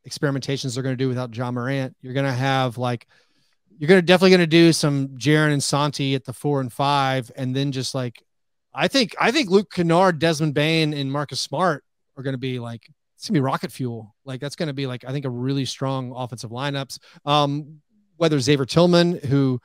S2: experimentations they're going to do without Ja Morant, you're going to have like you're going to definitely going to do some Jaren and Santi at the four and five, and then just like I think I think Luke Kennard, Desmond Bane, and Marcus Smart are going to be like it's gonna be rocket fuel. Like that's going to be like I think a really strong offensive lineups. Um, whether Xavier Tillman, who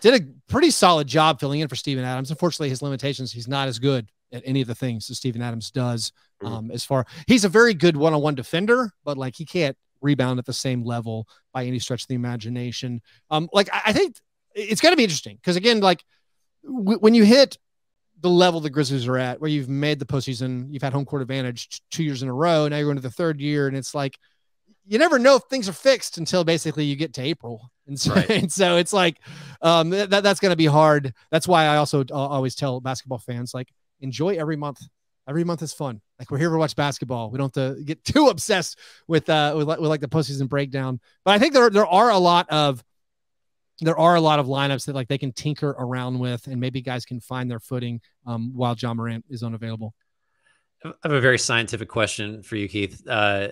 S2: did a pretty solid job filling in for Steven Adams. Unfortunately, his limitations, he's not as good at any of the things that Steven Adams does.
S1: Mhm.
S2: Um, as far he's a very good one-on-one defender, but like he can't rebound at the same level by any stretch of the imagination. Um, like I, I think it's going to be interesting because again, like w- when you hit the level the Grizzlies are at, where you've made the postseason, you've had home court advantage two years in a row. Now you're into the third year, and it's like you never know if things are fixed until basically you get to April. And so,
S3: Right.
S2: and so it's like um, that, that's going to be hard. That's why I also uh, always tell basketball fans like enjoy every month. Every month is fun. Like we're here to watch basketball. We don't have to get too obsessed with uh with, like- with like the postseason breakdown. But I think there there are a lot of there are a lot of lineups that like they can tinker around with, and maybe guys can find their footing um, while Ja Morant is unavailable.
S3: I have a very scientific question for you, Keith. Uh,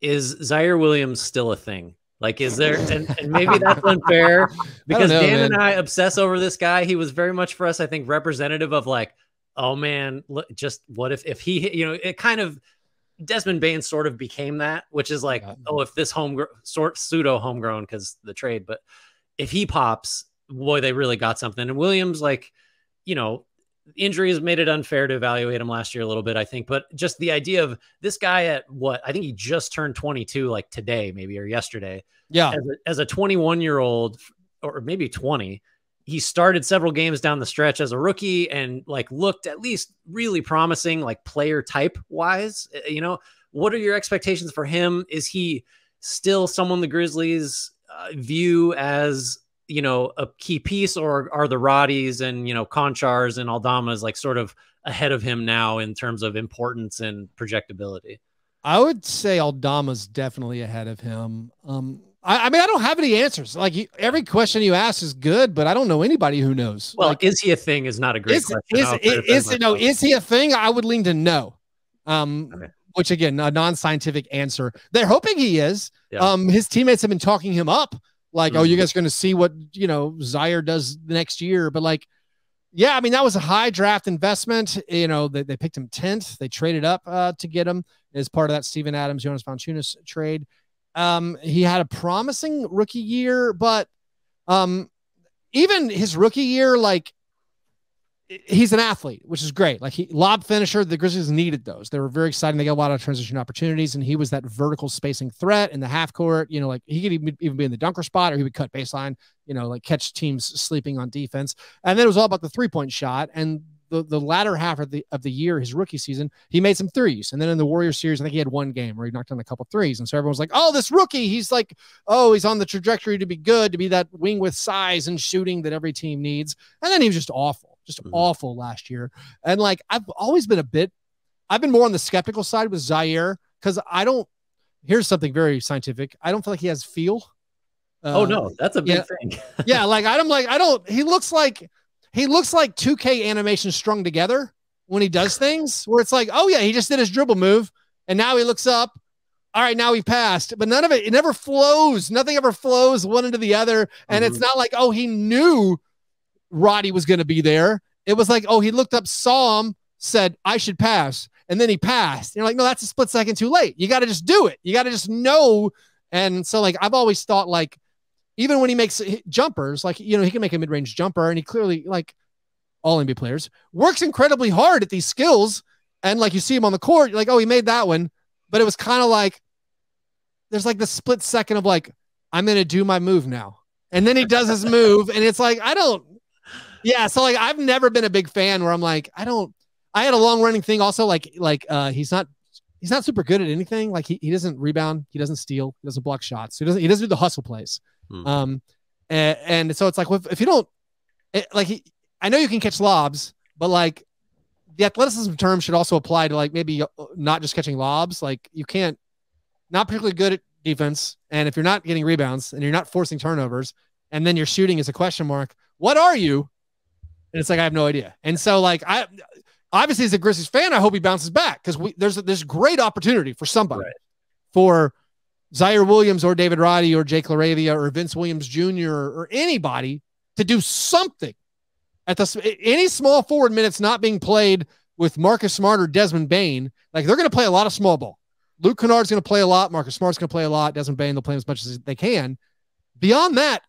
S3: is Ziaire Williams still a thing? Like, is there, and, and maybe that's unfair because
S2: know,
S3: Dan
S2: man.
S3: and I obsess over this guy. He was very much for us, I think, representative of like, oh man, look, just what if, if he, you know, it kind of, Desmond Bane sort of became that, which is like,
S2: Yeah.
S3: oh, if this home sort pseudo homegrown because the trade, but if he pops, boy, they really got something. And Williams, like, you know, injuries made it unfair to evaluate him last year a little bit, I think. But just the idea of this guy at what I think he just turned 22, like today, maybe or yesterday,
S2: Yeah,
S3: as a, as a 21 year old or maybe 20 he started several games down the stretch as a rookie and like looked at least really promising like player type wise Uh, you know? What are your expectations for him? Is he still someone the grizzlies uh, view as you know a key piece or are the roddies and you know Konchars and aldamas like sort of ahead of him now in terms of importance and projectability?
S2: I would say Aldama's definitely ahead of him. Um, I, I mean, I don't have any answers. Like you, every question you ask is good, but I don't know anybody who knows.
S3: well
S2: like,
S3: is he a thing is not a great
S2: is,
S3: question
S2: is, is, is, it no, is he a thing? I would lean to no. Um,
S3: Okay.
S2: which again, a non-scientific answer. They're hoping he is.
S3: Yeah.
S2: Um, his teammates have been talking him up, like, oh,
S3: Mhm.
S2: you guys are going to see what you know Ziaire does the next year. But like, yeah, I mean, that was a high draft investment. You know, they, they picked him tenth. They traded up uh, to get him as part of that Steven Adams, Jonas Valanciunas trade. Um, he had a promising rookie year, but um, even his rookie year, like he's an athlete, which is great. Like he lob finisher, the Grizzlies needed those. They were very exciting. They got a lot of transition opportunities, and he was that vertical spacing threat in the half court. You know, like he could even, even be in the dunker spot, or he would cut baseline. You know, like catch teams sleeping on defense. And then it was all about the three point shot. And the, the latter half of the of the year, his rookie season, he made some threes. And then in the Warriors series, I think he had one game where he knocked down a couple threes. And so everyone was like, "Oh, this rookie, he's like, oh, he's on the trajectory to be good, to be that wing with size and shooting that every team needs." And then he was just awful, just
S3: Mhm.
S2: awful last year. And like I've always been a bit, I've been more on the skeptical side with Ziaire because I don't. Here's something very scientific. I don't feel like he has feel.
S3: oh
S2: Uh,
S3: no that's a big
S2: yeah.
S3: thing
S2: yeah, like I'm like I don't. He looks like he looks like 2K animation strung together when he does things. Where it's like, oh yeah, he just did his dribble move, and now he looks up. All right, now he passed, but none of it. It never flows. Nothing ever flows one into the other, and it's mm-hmm. not like oh he knew Roddy was going to be there. It was like oh he looked up, saw him, said I should pass, and then he passed. You're like no, that's a split second too late. You got to just do it. You got to just know. And so like I've always thought like even when he makes jumpers, like you know, he can make a mid-range jumper, and he clearly, like all NBA players, works incredibly hard at these skills. And like you see him on the court, like, oh, he made that one, but it was kind of like there's like the split second of like, I'm gonna do my move now, and then he does his move, and it's like I don't, yeah. So like I've never been a big fan where I'm like I don't. I had a long running thing also like like uh he's not he's not super good at anything. Like he, he doesn't rebound, he doesn't steal, he doesn't block shots, he doesn't he doesn't do the hustle plays.
S3: Hmm.
S2: Um, and, and so it's like if, if you don't it, like he, I know you can catch lobs, but like the athleticism term should also apply to like maybe uh, not just catching lobs. Like you can't not particularly good at defense, and if you're not getting rebounds and you're not forcing turnovers, and then your shooting is a question mark, what are you? And it's like I have no idea. And so like I obviously as a Grizzlies fan, I hope he bounces back because we there's there's great opportunity for somebody
S3: Right.
S2: for Ziaire Williams or David Roddy or Jake LaRavia or Vince Williams Jr. or anybody to do something at the any small forward minutes not being played with Marcus Smart or Desmond Bane. Like they're going to play a lot of small ball. Luke Kennard's going to play a lot. Marcus Smart's going to play a lot. Desmond Bane, they'll play as much as they can. Beyond that,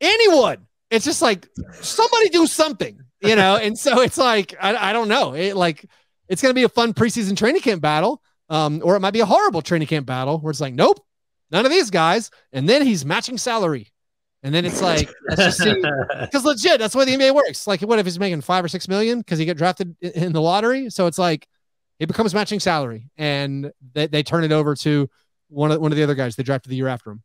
S2: anyone it's just like somebody do something, you know. and so it's like I, I don't know. It like it's gonna be a fun preseason training camp battle, um, or it might be a horrible training camp battle where it's like, nope, none of these guys, and then he's matching salary. And then it's like, let's just see. Because legit, that's the way the NBA works. Like, what if he's making five or six million because he got drafted in the lottery? So it's like, it becomes matching salary, and they, they turn it over to one of one of the other guys they drafted the year after him.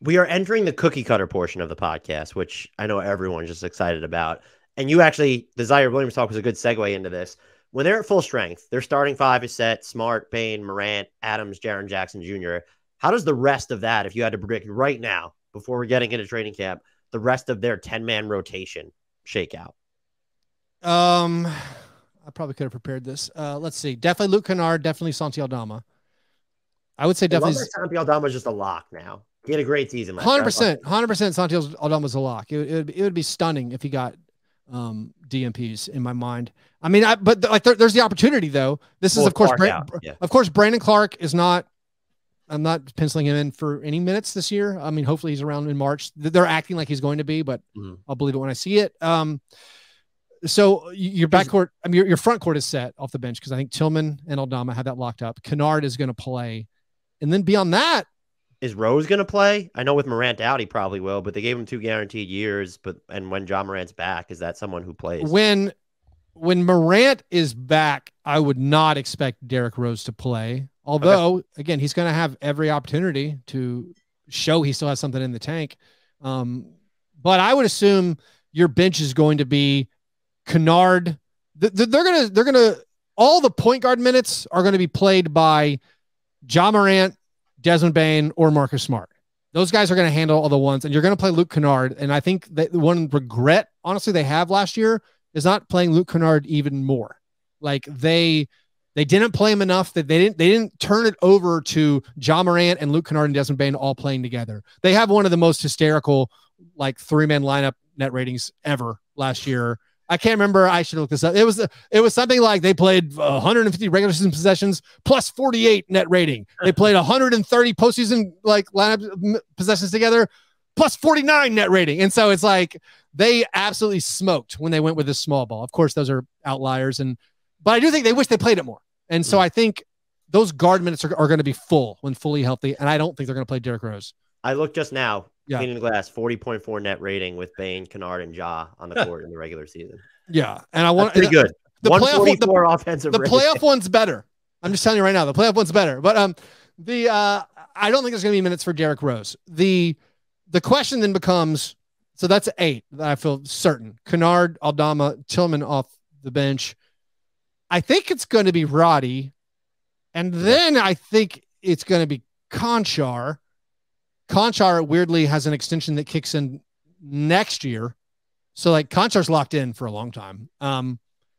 S1: We are entering the cookie cutter portion of the podcast, which I know everyone's just excited about. And you actually, the Ziaire Williams talk was a good segue into this. When they're at full strength, their starting five is set: Smart, Bane, Morant, Adams, Jaren Jackson Jr. How does the rest of that, if you had to predict right now, before we're getting into training camp, the rest of their 10 man rotation shake out?
S2: Um, I probably could have prepared this. Uh, let's see. Definitely Luke Kennard, definitely Santi Aldama. I would say definitely.
S1: Santi Aldama is just a lock now. He had a great season.
S2: Hundred percent, hundred percent. Santi Aldama's a lock. It, it, it, would be stunning if he got um, DNPs in my mind. I mean, I, but like there, there's the opportunity though. This well, is of course, Brand, yeah. of course, Brandon Clarke is not I'm not penciling him in for any minutes this year. I mean, hopefully he's around in March. They're acting like he's going to be, but mm-hmm. I'll believe it when I see it. Um, so your backcourt, I mean, your, your front court is set off the bench because I think Tillman and Aldama had that locked up. Kennard is going to play, and then beyond that,
S1: is Rose going to play? I know with Morant out, he probably will, but they gave him two guaranteed years. But and when Ja Morant's back, is that someone who plays?
S2: When when Morant is back, I would not expect Derrick Rose to play. Although, okay. again, he's going to have every opportunity to show he still has something in the tank. Um, but I would assume your bench is going to be Kennard. They're going to, they're going to, all the point guard minutes are going to be played by Ja Morant, Desmond Bane, or Marcus Smart. Those guys are going to handle all the ones, and you're going to play Luke Kennard. And I think that one regret, honestly, they have last year is not playing Luke Kennard even more. Like they, they didn't play him enough that they didn't they didn't turn it over to Ja Morant and Luke Kennard and Desmond Bain all playing together. They have one of the most hysterical like three man lineup net ratings ever last year. I can't remember. I should look this up. It was it was something like they played 150 regular season possessions plus 48 net rating. They played 130 postseason like lineup possessions together plus 49 net rating. And so it's like they absolutely smoked when they went with this small ball. Of course, those are outliers, and but I do think they wish they played it more. And so mm. I think those guard minutes are, are going to be full when fully healthy. And I don't think they're going to play Derrick Rose.
S1: I looked just now, yeah. cleaning the glass, 40.4 net rating with Bane, Kennard, and Ja on the court in the regular season.
S2: Yeah. And I want
S1: That's pretty good.
S2: The playoff,
S1: the, offensive
S2: the playoff one's better. I'm just telling you right now, the playoff one's better. But um, the uh, I don't think there's going to be minutes for Derrick Rose. The the question then becomes so that's eight that I feel certain. Kennard, Aldama, Tillman off the bench. I think it's going to be Roddy. And then I think it's going to be Konchar. Konchar weirdly has an extension that kicks in next year. So like Konchar's locked in for a long time. Um,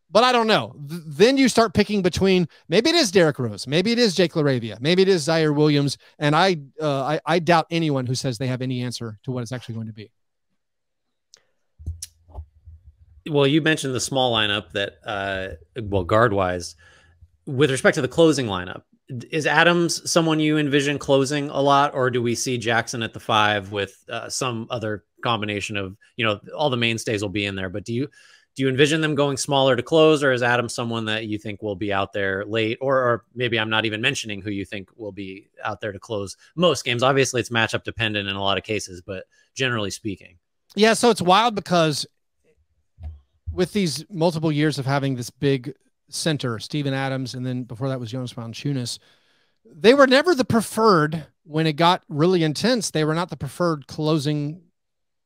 S2: but I don't know. Th- then you start picking between maybe it is Derrick Rose, maybe it is Jake LaRavia, maybe it is Ziaire Williams, and I, uh, I I doubt anyone who says they have any answer to what it's actually going to be
S3: well, you mentioned the small lineup that, uh, well, guard wise, with respect to the closing lineup, is Adams someone you envision closing a lot, or do we see Jackson at the five with uh, some other combination of, you know, all the mainstays will be in there, but do you do you envision them going smaller to close, or is Adams someone that you think will be out there late, or, or maybe I'm not even mentioning who you think will be out there to close most games? Obviously, it's matchup dependent in a lot of cases, but generally speaking.
S2: Yeah, so it's wild because with these multiple years of having this big center, Steven Adams, and then before that was Jonas Valanciunas, they were never the preferred when it got really intense. They were not the preferred closing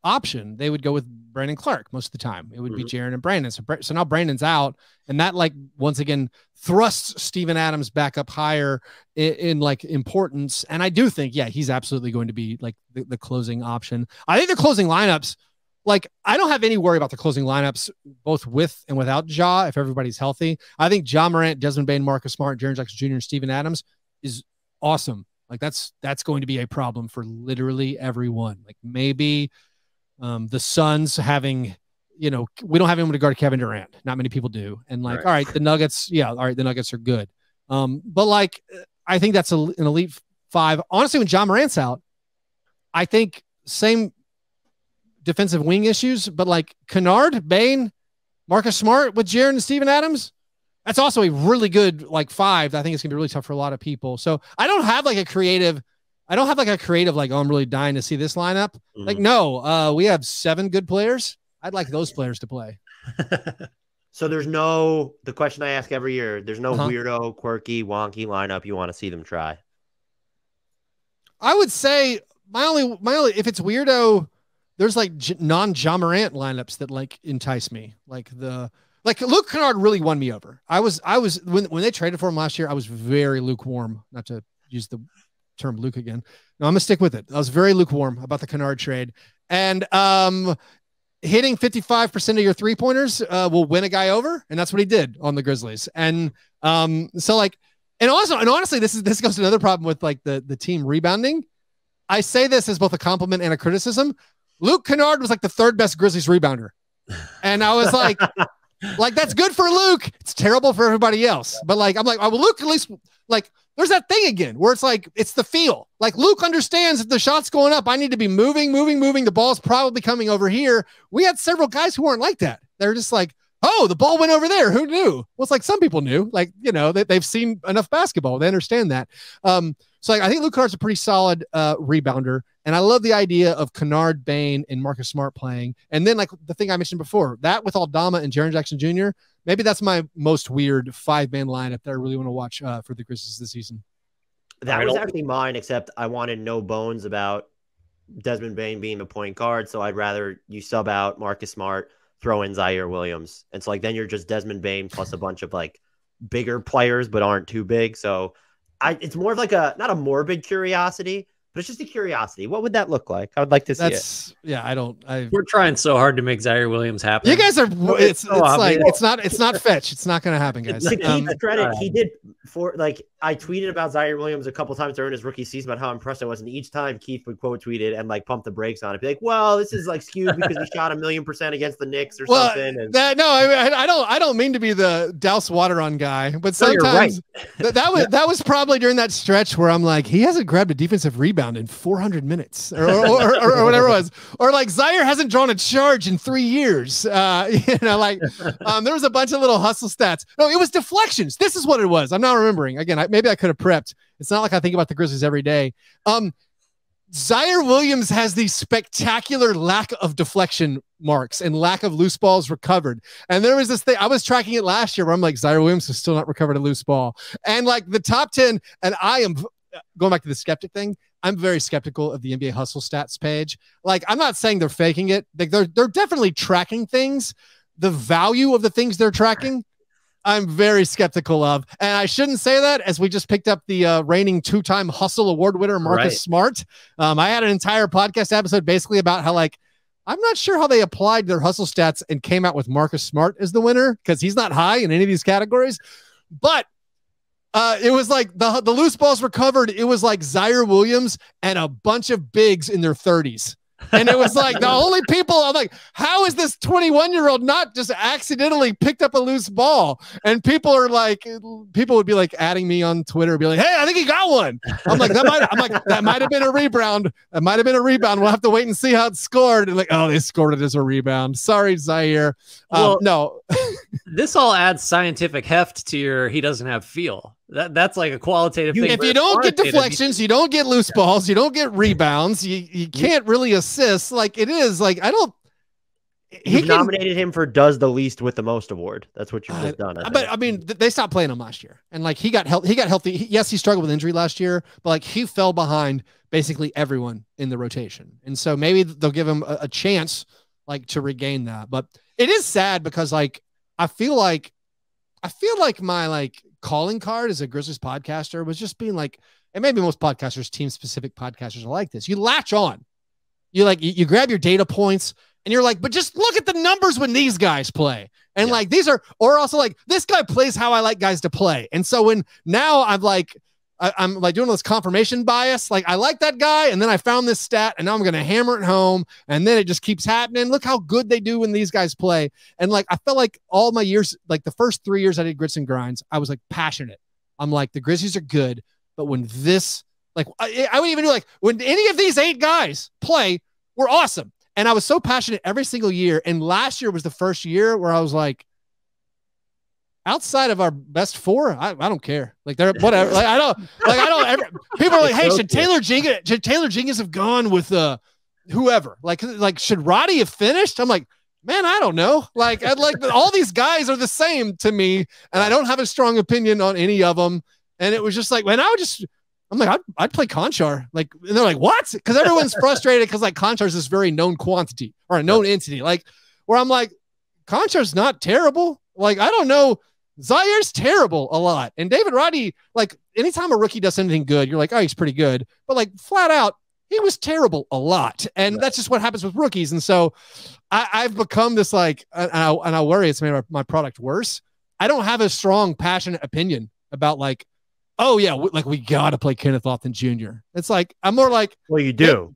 S2: option. They would go with Brandon Clarke most of the time. It would mm-hmm. be Jaren and Brandon. So, so now Brandon's out, and that like once again thrusts Steven Adams back up higher in, in, like importance. And I do think, yeah, he's absolutely going to be like the, the closing option. I think the closing lineups like I don't have any worry about the closing lineups, both with and without Ja, if everybody's healthy. I think Ja Morant, Desmond Bane, Marcus Smart, Jaren Jackson Jr., and Steven Adams is awesome. Like that's that's going to be a problem for literally everyone. Like maybe um, the Suns having, you know, we don't have anyone to guard Kevin Durant. Not many people do. And like, right. all right, the Nuggets, yeah, all right, the Nuggets are good. Um, but like, I think that's a, an elite five. Honestly, when Ja Morant's out, I think same defensive wing issues, but like Kennard, Bane, Marcus Smart with Jaren and Steven Adams, that's also a really good like five. I think it's gonna be really tough for a lot of people. So I don't have like a creative. I don't have like a creative like oh I'm really dying to see this lineup. Mm-hmm. Like no, uh, we have seven good players. I'd like those players to play.
S1: so there's no the question I ask every year. There's no uh-huh. weirdo, quirky, wonky lineup you want to see them try.
S2: I would say my only my only if it's weirdo, there's like j- non Morant lineups that like entice me. Like the like Luke Kennard really won me over. I was I was when when they traded for him last year, I was very lukewarm. Not to use the term Luke again. No, I'm gonna stick with it. I was very lukewarm about the Kennard trade. And um hitting 55% of your three pointers uh, will win a guy over. And that's what he did on the Grizzlies. And um, so like, and also, and honestly, this is this goes to another problem with like the the team rebounding. I say this as both a compliment and a criticism. Luke Kennard was like the third best Grizzlies rebounder. And I was like, like that's good for Luke. It's terrible for everybody else. But like, I'm like, oh, well, Luke at least like there's that thing again where it's like it's the feel. Like Luke understands if the shot's going up, I need to be moving, moving, moving. The ball's probably coming over here. We had several guys who weren't like that. They're just like, oh, the ball went over there. Who knew? Well, it's like some people knew. Like you know, they, they've seen enough basketball. They understand that. Um, so like, I think Luke Kennard's a pretty solid uh, rebounder, and I love the idea of Kennard, Bane and Marcus Smart playing. And then like the thing I mentioned before, that with Aldama and Jaren Jackson Jr. Maybe that's my most weird five man lineup that I really want to watch uh, for the Grizzlies this season.
S1: That was actually mine, except I wanted no bones about Desmond Bane being the point guard. So I'd rather you sub out Marcus Smart, throw in Ziaire Williams. And so like then you're just Desmond Bane plus a bunch of like bigger players but aren't too big. So I it's more of like a not a morbid curiosity, but it's just a curiosity. What would that look like? I would like to see That's, it.
S2: Yeah, I don't. I,
S3: We're trying so hard to make Ziaire Williams happen.
S2: You guys are. It's, it's, so it's like it's not. It's not fetch. It's not going to happen, guys.
S1: To um, credit, he did for like I tweeted about Ziaire Williams a couple times during his rookie season about how impressed I was, and each time Keith would quote tweet it and like pump the brakes on it, be like, "Well, this is like skewed because he shot a million percent against the Knicks or well, something." And,
S2: that, no, I, I, don't. I don't mean to be the douse water on guy, but sometimes no, right. that, that was yeah. that was probably during that stretch where I'm like, he hasn't grabbed a defensive rebound in 400 minutes or or, or, or, whatever it was, or like Ziaire hasn't drawn a charge in three years. Uh, you know, like um, there was a bunch of little hustle stats. No, it was deflections. This is what it was. I'm not remembering. Again, I, maybe I could have prepped. It's not like I think about the Grizzlies every day. Um, Ziaire Williams has the spectacular lack of deflection marks and lack of loose balls recovered. And there was this thing, I was tracking it last year where I'm like, Ziaire Williams has still not recovered a loose ball. And like the top 10, and I am going back to the skeptic thing. I'm very skeptical of the NBA hustle stats page. Like, I'm not saying they're faking it. Like, they're, they're definitely tracking things. The value of the things they're tracking I'm very skeptical of. And I shouldn't say that as we just picked up the uh, reigning two time Hustle Award winner, Marcus right. Smart. Um, I had an entire podcast episode basically about how, like, I'm not sure how they applied their hustle stats and came out with Marcus Smart as the winner because he's not high in any of these categories. But uh, it was like the the loose balls recovered. It was like Ziaire Williams and a bunch of bigs in their 30s. And it was like the only people I'm like, how is this 21 year old not just accidentally picked up a loose ball? And people are like, people would be like adding me on Twitter, be like, hey, I think he got one. I'm like, that might, I'm like, that might have been a rebound. That might have been a rebound. We'll have to wait and see how it scored. And like, oh, they scored it as a rebound. Sorry, Ziaire. Um, well, no.
S3: this all adds scientific heft to your he doesn't have feel. That that's like a qualitative
S2: you,
S3: thing.
S2: If you don't get deflections, you don't get loose yeah. balls, you don't get rebounds, you you can't really assist. Like it is like I don't.
S1: He nominated him for does the least with the most award. That's what you've uh, done.
S2: I but I mean, they stopped playing him last year, and like he got healthy. He got healthy. He, yes, he struggled with injury last year, but like he fell behind basically everyone in the rotation, and so maybe they'll give him a, a chance like to regain that. But it is sad because like I feel like I feel like my like calling card as a Grizzlies podcaster was just being like, and maybe most podcasters, team specific podcasters are like this. You latch on, you like, you, you, grab your data points and you're like, but just look at the numbers when these guys play. And yeah. like, these are, or also like, this guy plays how I like guys to play. And so when now I'm like, I, am like doing this confirmation bias. Like I like that guy, and then I found this stat, and now I'm gonna hammer it home, and then it just keeps happening. Look how good they do when these guys play. And like I felt like all my years, like the first three years I did grits and grinds, I was like passionate. I'm like the Grizzlies are good, but when this, like I, I would even do like when any of these eight guys play, we're awesome. And I was so passionate every single year. And last year was the first year where I was like, outside of our best four, I, I don't care. Like they're whatever. Like I don't like I don't ever people are like, hey, should Taylor Jenkins should Taylor Jenkins have gone with uh whoever? Like like should Roddy have finished? I'm like, man, I don't know. Like I'd like all these guys are the same to me, and I don't have a strong opinion on any of them. And it was just like when I would just I'm like, I'd, I'd play Konchar. Like, and they're like, what? Because everyone's frustrated because like Konchar is this very known quantity or a known entity. Like, where I'm like, Konchar's not terrible. Like, I don't know. Ziaire's terrible a lot. And David Roddy, like, anytime a rookie does anything good, you're like, oh, he's pretty good. But like, flat out, he was terrible a lot. And right. that's just what happens with rookies. And so I, have become this like, and I, and I worry it's made my, my product worse. I don't have a strong, passionate opinion about like, oh yeah, like we got to play Kenneth Lofton Jr. It's like I'm more like,
S1: well, you do.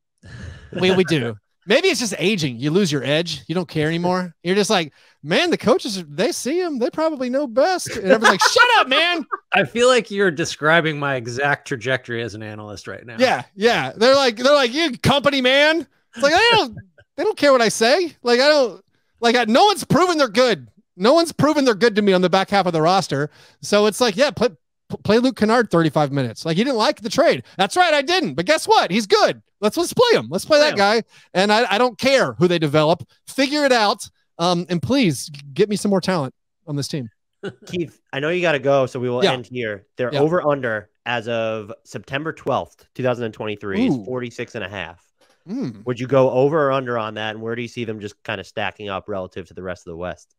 S2: We we do. Maybe it's just aging. You lose your edge. You don't care anymore. You're just like, man, the coaches, they see him. They probably know best. And everyone's like, shut up, man.
S3: I feel like you're describing my exact trajectory as an analyst right now.
S2: Yeah. Yeah. They're like, they're like, you company man. It's like, they don't, they don't care what I say. Like, I don't, like, I, no one's proven they're good. No one's proven they're good to me on the back half of the roster. So it's like, yeah, put, play Luke Kennard 35 minutes. Like he didn't like the trade. That's right, I didn't. But guess what? He's good. Let's let's play him. Let's play that guy. And I, I don't care who they develop. Figure it out. Um, and please get me some more talent on this team.
S1: Keith, I know you got to go, so we will yeah. end here. They're yeah. over under as of September 12th, 2023 Ooh. is 46 and a half. Mm. Would you go over or under on that? And where do you see them just kind of stacking up relative to the rest of the West?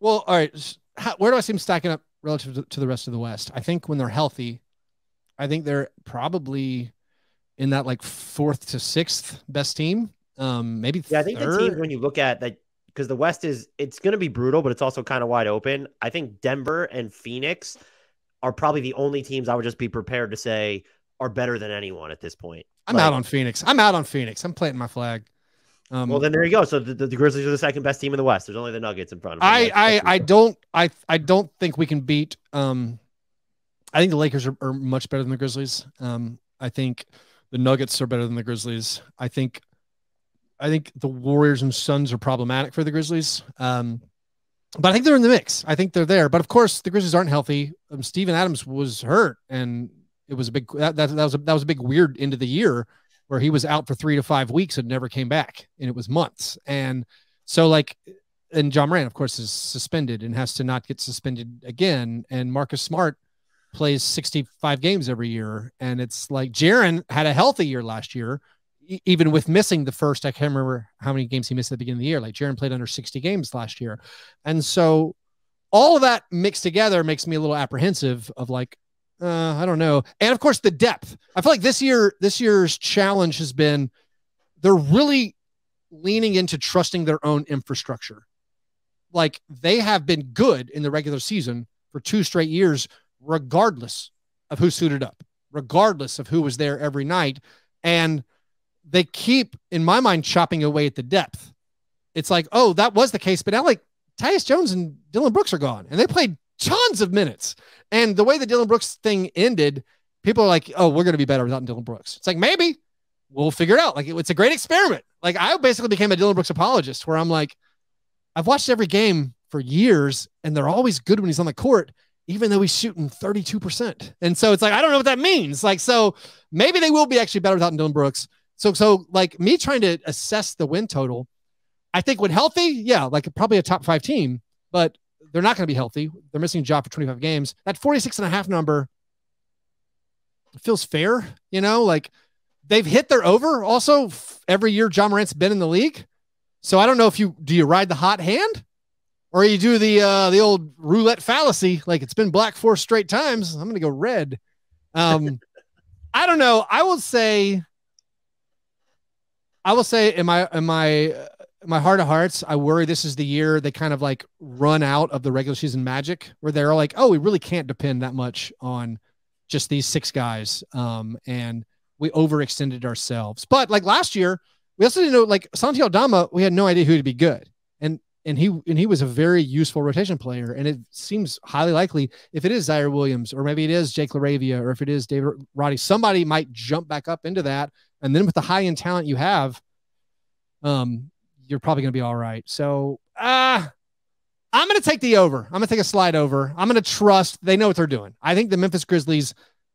S2: Well, all right. How, where do I see them stacking up relative to, the rest of the West. I think when they're healthy, I think they're probably in that like fourth to sixth best team. Um, maybe
S1: yeah. I think third. the team when you look at that because the West is it's going to be brutal, but it's also kind of wide open. I think Denver and Phoenix are probably the only teams I would just be prepared to say are better than anyone at this point.
S2: I'm like, out on Phoenix. I'm out on Phoenix. I'm planting my flag.
S1: Um, well, then there you go. So the, the, the, Grizzlies are the second best team in the West. There's only the Nuggets in front of
S2: them. I I, I don't I I don't think we can beat. Um, I think the Lakers are, are much better than the Grizzlies. Um, I think the Nuggets are better than the Grizzlies. I think I think the Warriors and Suns are problematic for the Grizzlies. Um, but I think they're in the mix. I think they're there. But of course, the Grizzlies aren't healthy. Um, Steven Adams was hurt, and it was a big that, that, that was a, that was a big weird end of the year where he was out for three to five weeks and never came back, and it was months. And so, like, and Ja Morant, of course, is suspended and has to not get suspended again. And Marcus Smart plays 65 games every year. And it's like Jaren had a healthy year last year, even with missing the first. I can't remember how many games he missed at the beginning of the year. Like Jaren played under 60 games last year. And so all of that mixed together makes me a little apprehensive of like, uh, I don't know. And of course, the depth. I feel like this year, this year's challenge has been they're really leaning into trusting their own infrastructure. Like they have been good in the regular season for two straight years, regardless of who suited up, regardless of who was there every night. And they keep, in my mind, chopping away at the depth. It's like, oh, that was the case, but now like Tyus Jones and Dillon Brooks are gone, and they played tons of minutes. And the way the Dillon Brooks thing ended, people are like, oh, we're going to be better without Dillon Brooks. It's like, maybe we'll figure it out. Like, it, it's a great experiment. Like, I basically became a Dillon Brooks apologist where I'm like, I've watched every game for years and they're always good when he's on the court, even though he's shooting 32%. And so it's like, I don't know what that means. Like, so maybe they will be actually better without Dillon Brooks. So, so like me trying to assess the win total, I think when healthy, yeah, like probably a top five team, but they're not going to be healthy. They're missing a Ja for 25 games. That 46 and a half number feels fair, you know, like they've hit their over also every year Ja Morant's been in the league. So I don't know if you do you ride the hot hand or you do the uh the old roulette fallacy like it's been black four straight times. I'm going to go red. Um I don't know. I will say I will say am I am I my heart of hearts, I worry this is the year they kind of like run out of the regular season magic where they're like, oh, we really can't depend that much on just these six guys. Um, and we overextended ourselves. But like last year, we also didn't know like Santi Aldama, we had no idea who to be good. And and he and he was a very useful rotation player. And it seems highly likely if it is Ziaire Williams, or maybe it is Jake LaRavia, or if it is David Roddy, somebody might jump back up into that. And then with the high end talent you have, um, you're probably going to be all right. So, uh, I'm going to take the over. I'm going to take a slide over. I'm going to trust they know what they're doing. I think the Memphis Grizzlies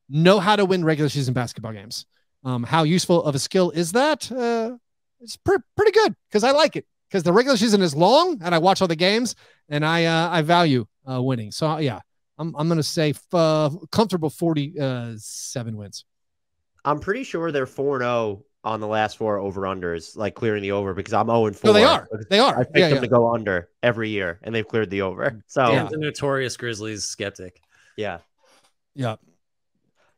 S2: know how to win regular season basketball games. Um, how useful of a skill is that? Uh, it's pre- pretty good because I like it because the regular season is long and I watch all the games and I uh, I value uh, winning. So yeah, I'm I'm gonna say f- uh, comfortable 47 wins.
S1: I'm pretty sure they're 4 0 on the last four over unders, like clearing the over because I'm 0 and 4.
S2: No, they are. They are.
S1: I picked
S2: yeah,
S1: them
S2: yeah.
S1: to go under every year and they've cleared the over. So,
S2: Yeah.
S3: Dan's a notorious Grizzlies skeptic.
S1: yeah.
S2: yeah.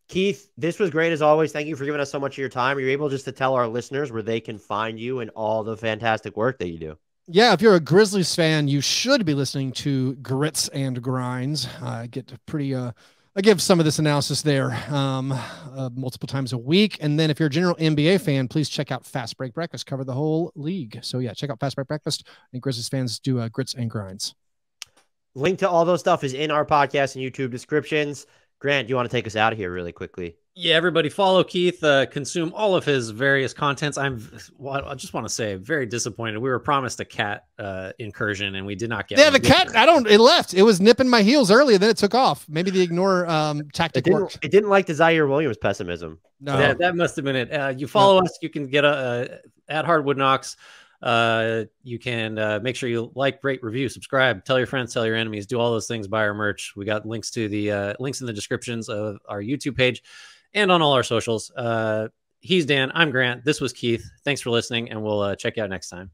S1: Keith, this was great as always. Thank you for giving us so much of your time. Are you able just to tell our listeners where they can find you and all the fantastic work that you do?
S2: Yeah, if you're a Grizzlies fan, you should be listening to Grits and Grinds. I get pretty uh I give some of this analysis there um, uh, multiple times a week. And then if you're a general NBA fan, please check out Fast Break Breakfast, cover the whole league. So yeah, check out Fast Break Breakfast. And Grizzlies fans do uh, Grits and Grinds.
S1: Link to all those stuff is in our podcast and YouTube descriptions. Grant, do you want to take us out of here really quickly?
S3: Yeah, everybody follow Keith, uh, consume all of his various contents. I'm, well, I just want to say, very disappointed. We were promised a cat uh, incursion, and we did not get.
S2: Yeah,
S3: one.
S2: the cat, I don't, it left. It was nipping my heels earlier, then it took off. Maybe the ignore um,
S1: It
S2: tactic
S1: didn't,
S2: worked.
S1: it didn't like the Ziaire Williams pessimism.
S2: No.
S3: That, that must have been it. Uh, you follow us. You can get a uh, at Hardwood Knocks. Uh, you can uh, make sure you like, rate, review, subscribe, tell your friends, tell your enemies, do all those things. Buy our merch. We got links to the uh, links in the descriptions of our YouTube page and on all our socials. Uh, he's Dan. I'm Grant. This was Keith. Thanks for listening, and we'll uh, check you out next time.